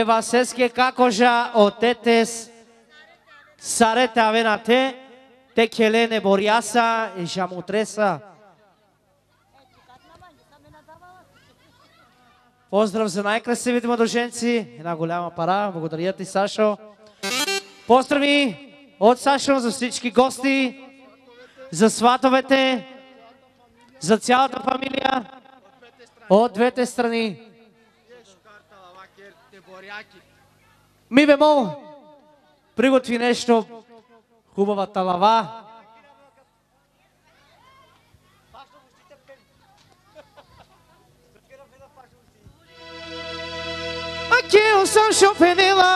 Eva Seske Kakoja Otetes Sarete Avenate Tekelene Boriasa и Жамутреса. Поздрав за най-красивите младоженци. Една голяма пара. Благодаря ти, Сашо. Поздрави от Сашо за всички гости, за сватовете, за цялата фамилия от двете страни. Mi będą przygotować to Kubowa Talawa. que eu sou chopenela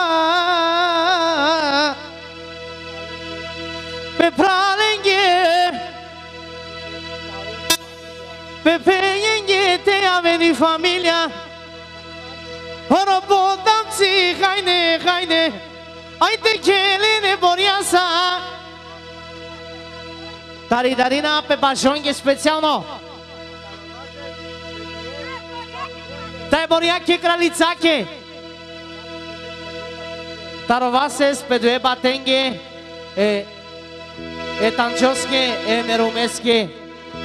Be pralenge pepralengue, penhenge tem a família. Horo bodam tzi gaine gaine Aite kelene boriasa Taridarina pe bajongue especial no Taj boriake kralicake Tarovases pe due batenge E tančoske e merumeske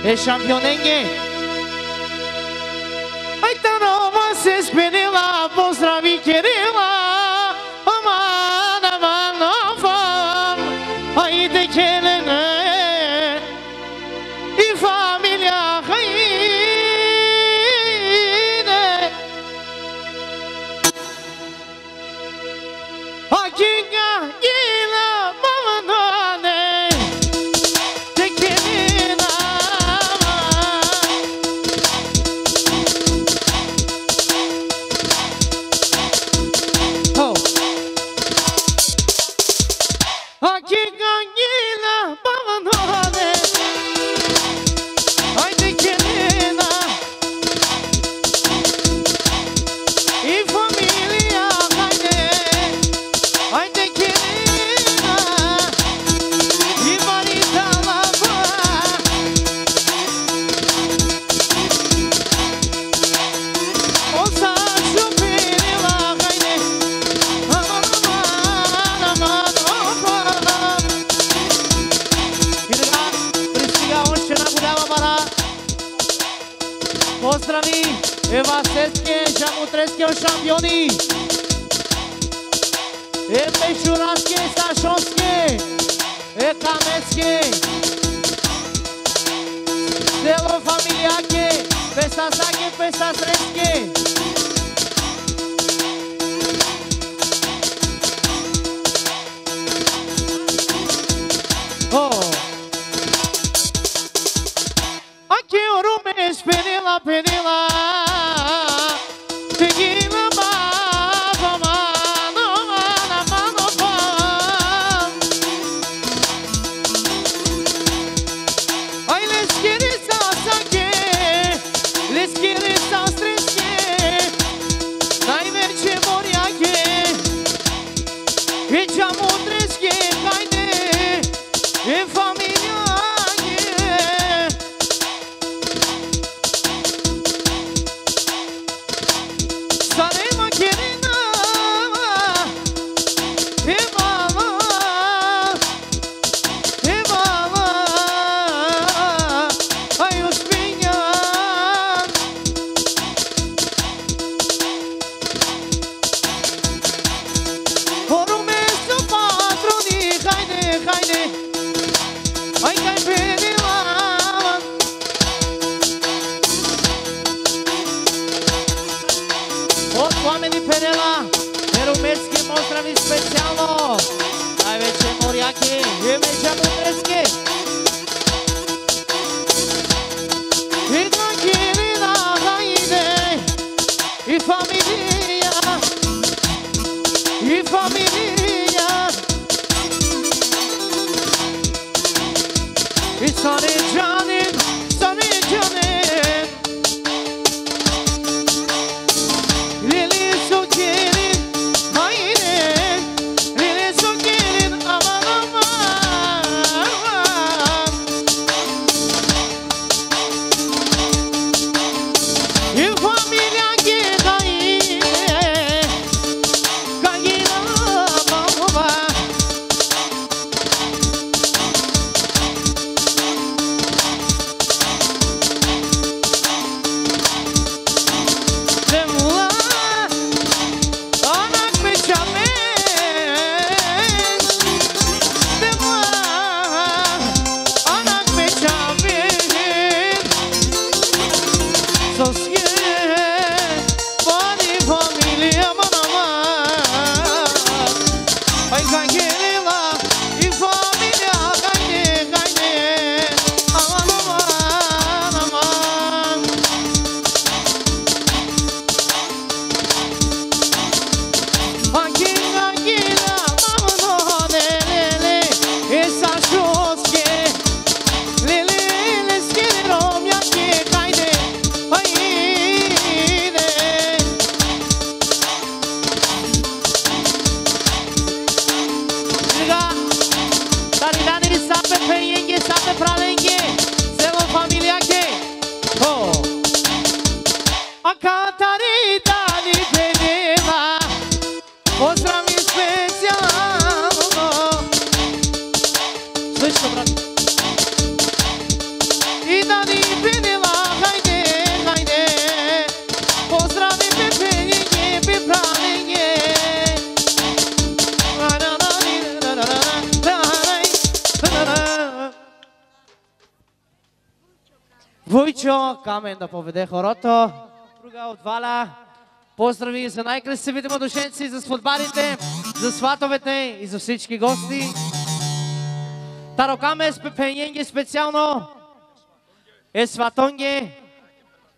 E šampionenge Ajta Roma se spenila, pozdravi Kirila Aman aman afam Ajde kelene от Валя. Поздрави за най-красивите младошенци, за сватбарите, за сватовете и за всички гости. Тарокаме с пепененги специално. Е сватонги,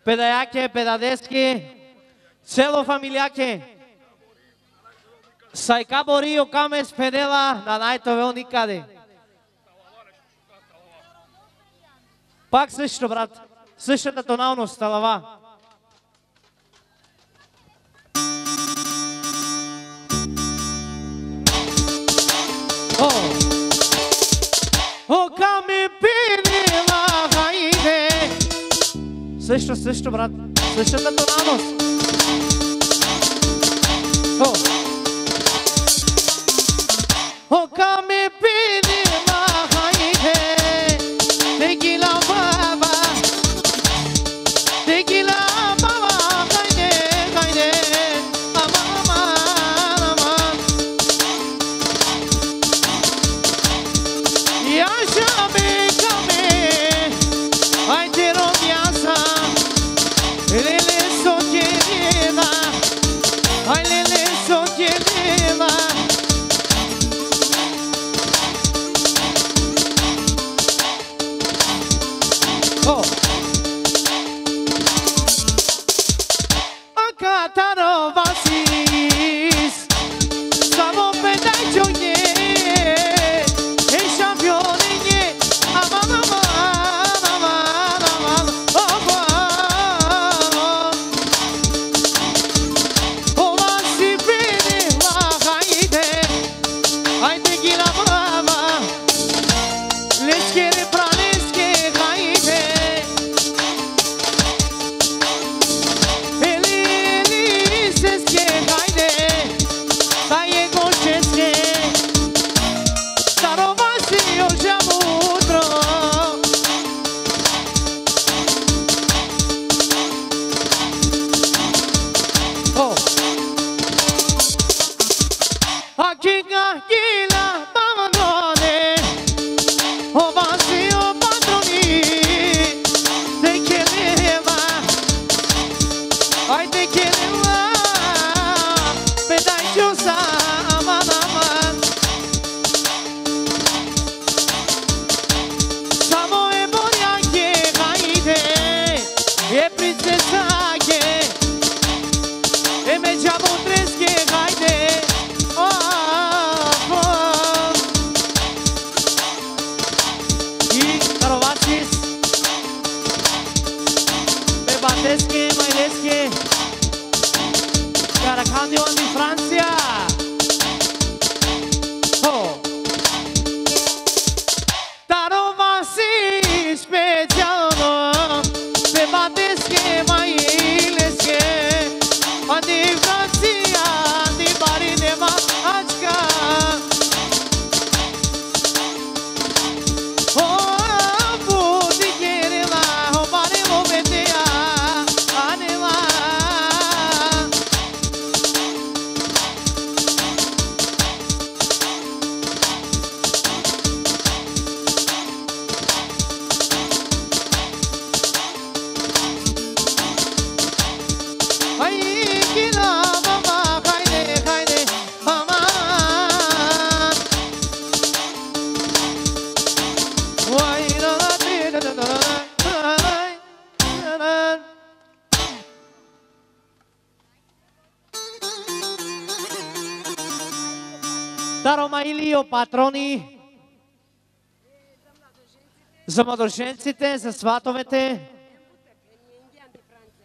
педаяке, педадески, цело фамилияке. Сайка бори окаме с педела на най-товел никъде. Пак също, брат. Същата тоналност, талава. श्रेष्ठ श्रेष्ठ भरत श्रेष्ठ तो नाम हो। होगा за младоженците, за сватовете.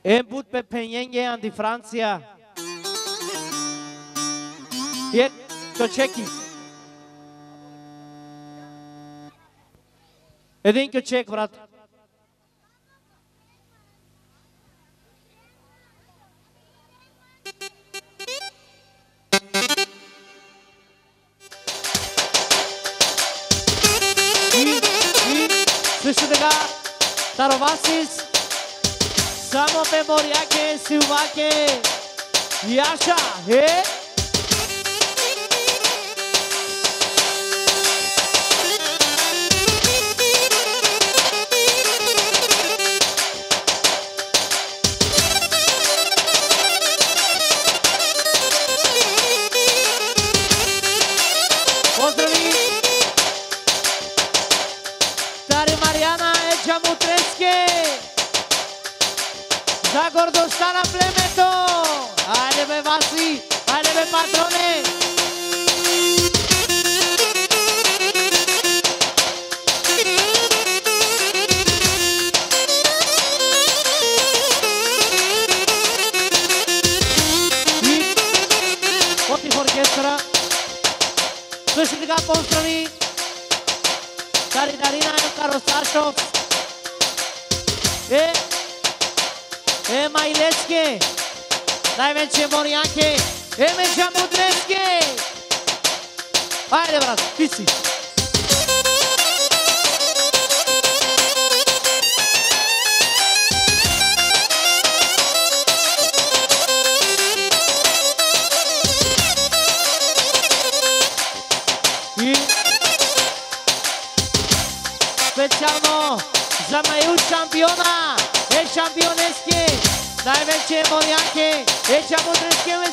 Ембут пе пененге анди Франция. Е, то чеки. Един кючек, брат. Silva aqui. E acha, hey. Най-вече Морианке, е Меча Мудреске. Айде, брат, ти си. Най-вече Морианке, е чамудрески ме